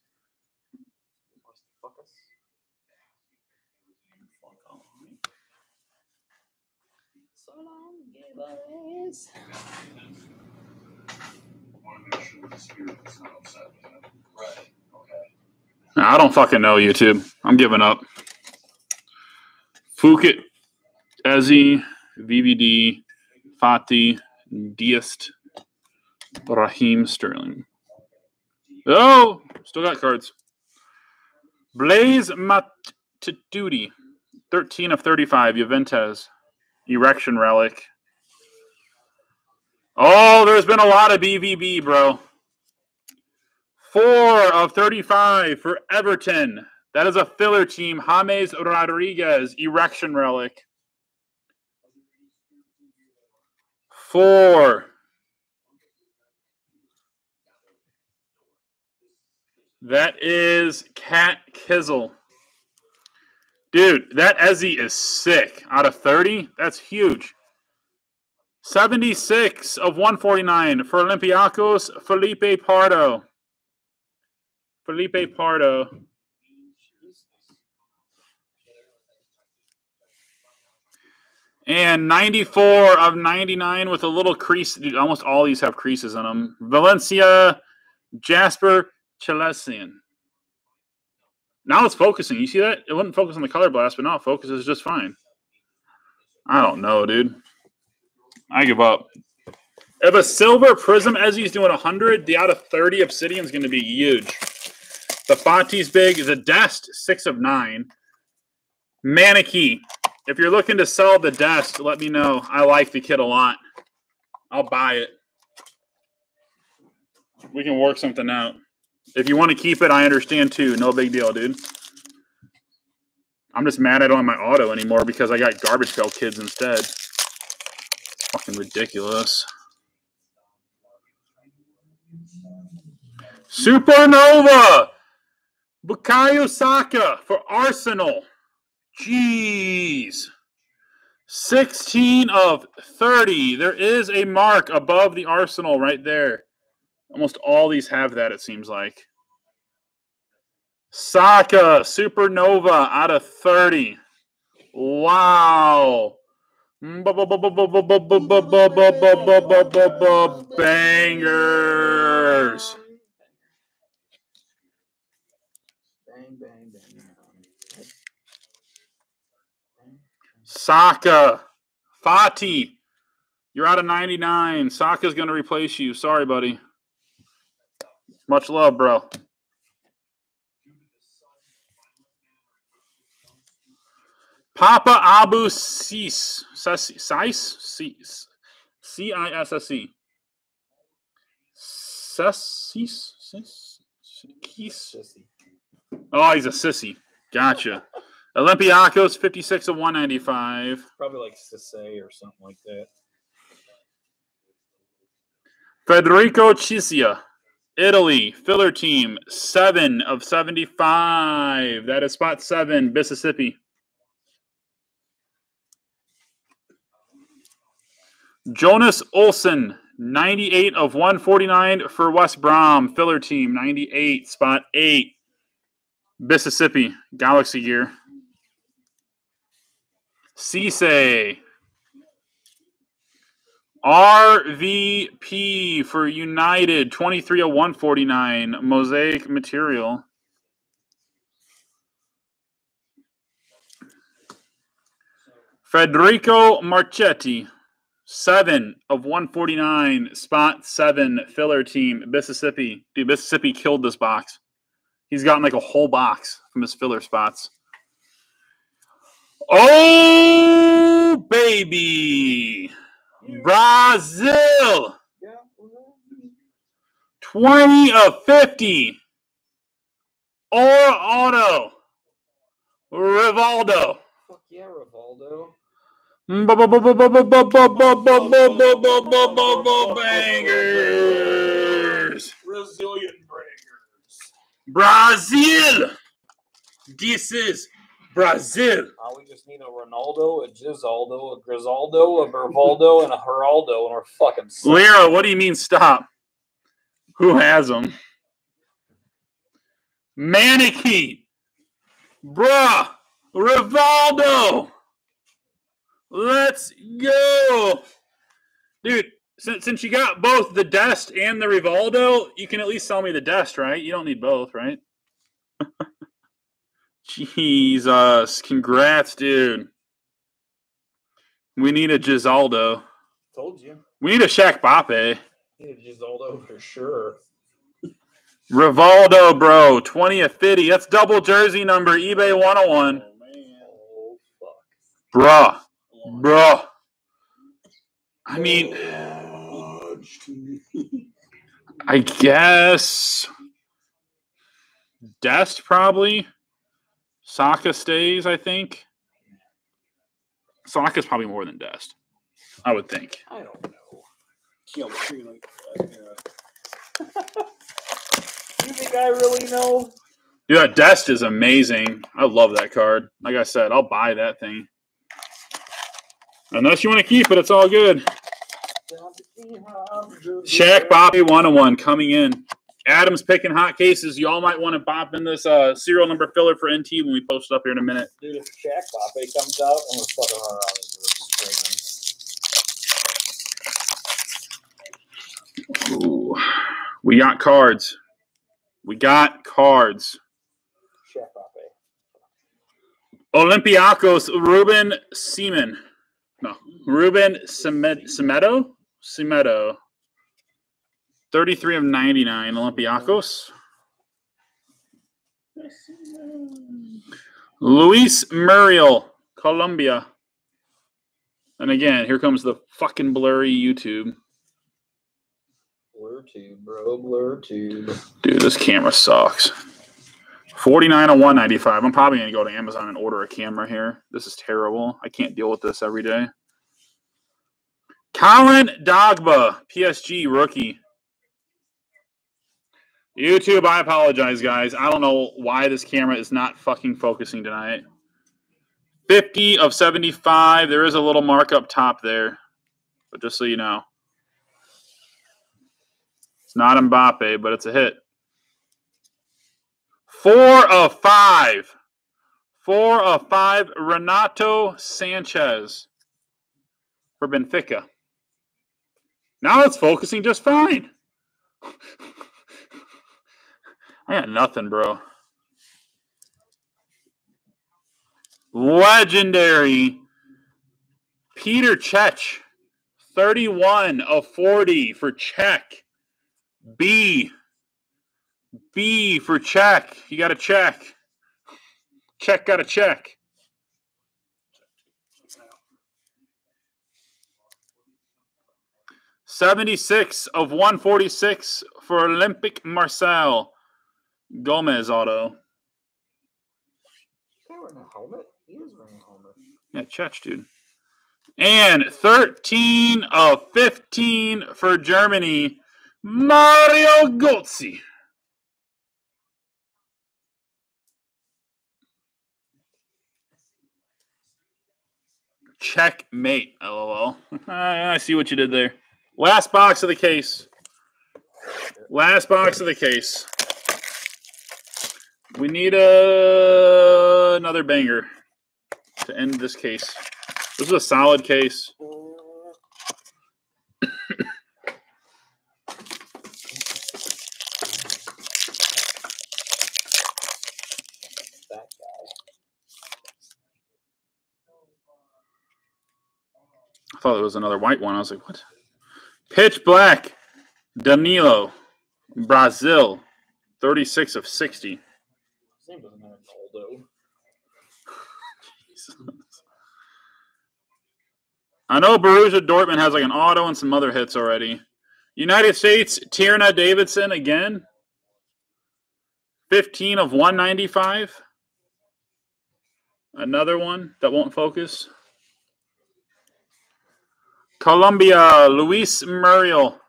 [SPEAKER 1] Nah, I don't fucking know YouTube. I'm giving up. Phuket, Eze, VVD, Fati, Dest, Raheem Sterling. Oh, still got cards. Blaise Matuidi, 13 of 35, Juventus, Erection Relic. Oh, there's been a lot of BVB, bro. Four of 35 for Everton. That is a filler team. James Rodriguez, Erection Relic. Four. That is Cat Kizzle. Dude, that Eze is sick. Out of 30, that's huge. 76 of 149 for Olympiacos, Felipe Pardo. Felipe Pardo. And 94 of 99 with a little crease. Dude, almost all these have creases in them. Valencia, Jasper Cillessen. Now it's focusing. You see that? It wouldn't focus on the color blast, but now it focuses just fine. I don't know, dude. I give up. If a silver Prizm as he's doing 100, the out of 30 obsidian is going to be huge. The Fati's big. The Dest, 6 of 9. Manakee. If you're looking to sell the Dest, let me know. I like the kit a lot. I'll buy it. We can work something out. If you want to keep it, I understand too. No big deal, dude. I'm just mad I don't have my auto anymore because I got garbage pail kids instead. Fucking ridiculous. Supernova! Bukayo Saka for Arsenal. Jeez. 16 of 30. There is a mark above the Arsenal right there. Almost all these have that, it seems like. Saka, Supernova out of 30. Wow. Bangers. Saka. Fati. You're out of 99. Saka's going to replace you. Sorry, buddy. Much love, bro. Papa Abou Cis. Cis? Cis? C I S S E. Cis? Cis? Cis? Oh, he's a sissy. Gotcha. Olympiacos, 56 of 195.
[SPEAKER 4] Probably like Sisse or something like that.
[SPEAKER 1] Federico Chiesa, Italy, filler team, 7 of 75. That is spot 7, Mississippi. Jonas Olsson, 98 of 149 for West Brom, filler team, 98, spot 8, Mississippi, Galaxy gear. Cisse. RVP for United, 230149, mosaic material. Federico Marchetti, 7 of 149, spot 7, filler team, Mississippi. Dude, Mississippi killed this box. He's gotten like a whole box from his filler spots. Oh, baby. Brazil. 20 of 50. Or auto. Rivaldo.
[SPEAKER 4] Fuck yeah, Rivaldo.
[SPEAKER 1] Bangers.
[SPEAKER 3] Brazilian bringers.
[SPEAKER 1] Brazil. This is Brazil.
[SPEAKER 4] Uh, we just need a Ronaldo, a Gisaldo, a Grisaldo, a Bervaldo, and a Geraldo, and we're fucking.
[SPEAKER 1] Lyra, what do you mean stop? Who has them? Mannequin. Bruh. Rivaldo. Let's go. Dude, since, since you got both the Dest and the Rivaldo, you can at least sell me the Dest, right? You don't need both, right? Jesus. Congrats, dude. We need a Gisaldo.
[SPEAKER 4] Told you.
[SPEAKER 1] We need a Shaq Bape.
[SPEAKER 4] Need a Gizaldo for sure.
[SPEAKER 1] Rivaldo, bro. 20 of 50. That's double jersey number, eBay 101.
[SPEAKER 4] Oh, man. Oh, fuck.
[SPEAKER 1] Bruh. Bruh. I mean, I guess Dest probably. Saka stays, I think. Saka's probably more than Dest. I would think.
[SPEAKER 4] I don't know.
[SPEAKER 3] Yeah, like that, yeah.
[SPEAKER 4] Uh, you think I really know?
[SPEAKER 1] Dude, that Dest is amazing. I love that card. Like I said, I'll buy that thing. Unless you want to keep it, it's all good. Shaq Bobby 101 coming in. Adam's picking hot cases. Y'all might want to bop in this uh, serial number filler for NT when we post it up here in a minute.
[SPEAKER 4] Dude, if Shaq Bape comes out, I'm gonna fucking around this room screaming.
[SPEAKER 1] Ooh. We got cards. We got cards. Olympiacos, Ruben Seaman. No, Ruben Semed- Semedo? Semedo. 33 of 99, Olympiacos. Luis Muriel, Colombia. And again, here comes the fucking blurry YouTube.
[SPEAKER 4] Blur tube, bro. Blur tube.
[SPEAKER 1] Dude, this camera sucks. 49 of 195. I'm probably going to go to Amazon and order a camera here. This is terrible. I can't deal with this every day. Colin Dagba, PSG rookie. YouTube, I apologize, guys. I don't know why this camera is not fucking focusing tonight. 50 of 75. There is a little mark up top there. But just so you know. It's not Mbappe, but it's a hit. Four of five. Four of five. Renato Sanches. for Benfica. Now it's focusing just fine. I got nothing, bro. Legendary Peter Cech, 31 of 40 for Czech. B. B for check. You got to check. Check got to check. Seventy-six of one forty-six for Olympique Marseille. Gomez auto.
[SPEAKER 4] He's wearing a helmet. He is wearing a helmet.
[SPEAKER 1] Yeah, Cech, dude. And 13 of 15 for Germany. Mario Götze. Checkmate, lol. I see what you did there. Last box of the case. Last box of the case. We need a, another banger to end this case. This is a solid case. I thought it was another white one. I was like, what? Pitch black. Danilo. Brazil. 36 of 60.
[SPEAKER 4] Name doesn't have Aldo.
[SPEAKER 1] I know Borussia Dortmund has like an auto and some other hits already. United States, Tierna Davidson again. 15 of 195. Another one that won't focus. Colombia, Luis Muriel.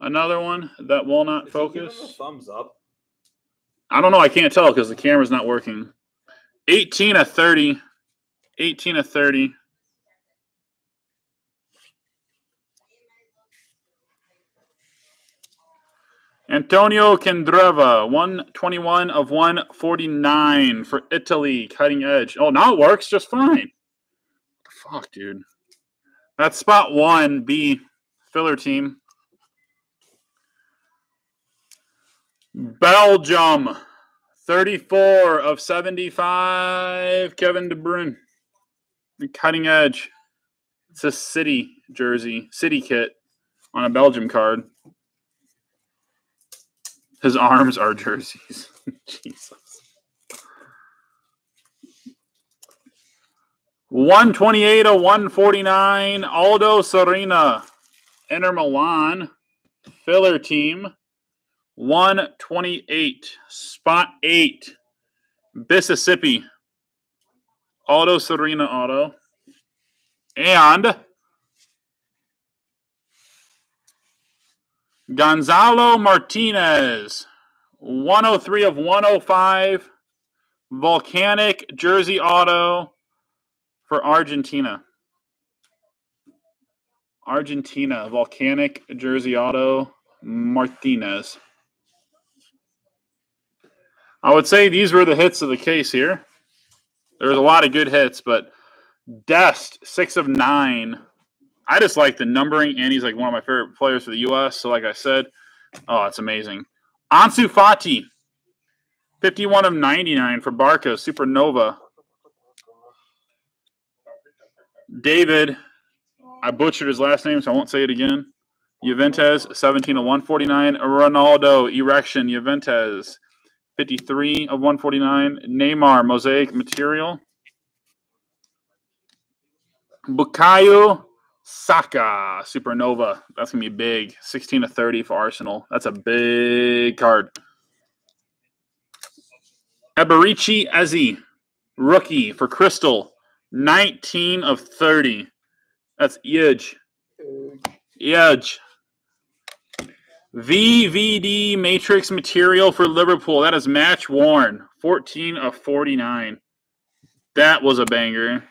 [SPEAKER 1] Another one that will not
[SPEAKER 4] If give him a
[SPEAKER 1] focus.
[SPEAKER 4] thumbs up.
[SPEAKER 1] I don't know. I can't tell because the camera's not working. 18 of 30. 18 of 30. Antonio Candreva, 121 of 149 for Italy, cutting edge. Oh, now it works just fine. Fuck, dude. That's spot one, B, filler team. Mm. Belgium, 34 of 75, Kevin De Bruyne. Cutting edge. It's a city jersey, city kit on a Belgium card. His arms are jerseys. Jesus. 128 of 149, Aldo Serena, Inter Milan, filler team. 128, spot eight, Mississippi, Aldo Serena auto. And Gonzalo Martinez, 103 of 105, volcanic jersey auto for Argentina. Argentina, volcanic jersey auto, Martinez. I would say these were the hits of the case here. There was a lot of good hits, but Dest, six of nine. I just like the numbering, and he's like one of my favorite players for the U.S. So, like I said, oh, it's amazing. Ansu Fati, 51 of 99 for Barca, Supernova. David, I butchered his last name, so I won't say it again. Juventus, 17 of 149. Ronaldo, Erection, Juventus, 53 of 149. Neymar, Mosaic Material. Bukayo Saka, Supernova. That's going to be big. 16 to 30 for Arsenal. That's a big card. Eberechi Eze, rookie for Crystal. 19 of 30. That's huge. Huge. VVD Matrix material for Liverpool. That is match worn. 14 of 49. That was a banger.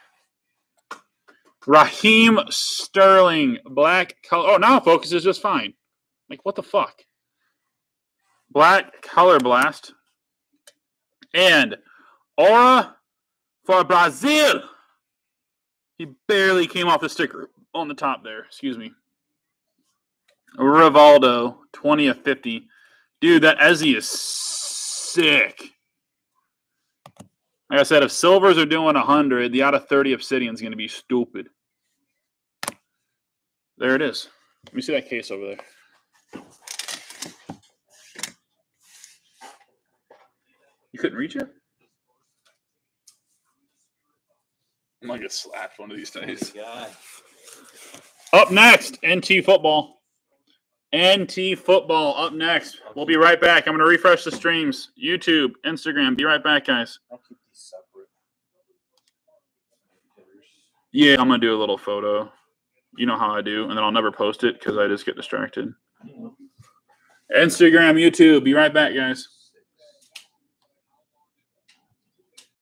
[SPEAKER 1] Raheem Sterling, black color. Oh, now focus is just fine. Like, what the fuck? Black color blast. And Aura for Brazil. He barely came off the sticker on the top there. Excuse me. Rivaldo, 20 of 50. Dude, that Eze is sick. Like I said, if silvers are doing 100, the out of 30 obsidian is going to be stupid. There it is. Let me see that case over there. You couldn't reach it? I'm gonna get slapped one of these days.
[SPEAKER 2] Oh Guy.
[SPEAKER 1] Up next, NT football. NT football up next. We'll be right back. I'm gonna refresh the streams. YouTube, Instagram. Be right back, guys.
[SPEAKER 2] I'll keep these separate.
[SPEAKER 1] Yeah, I'm gonna do a little photo. You know how I do, and then I'll never post it because I just get distracted. Instagram, YouTube. Be right back, guys.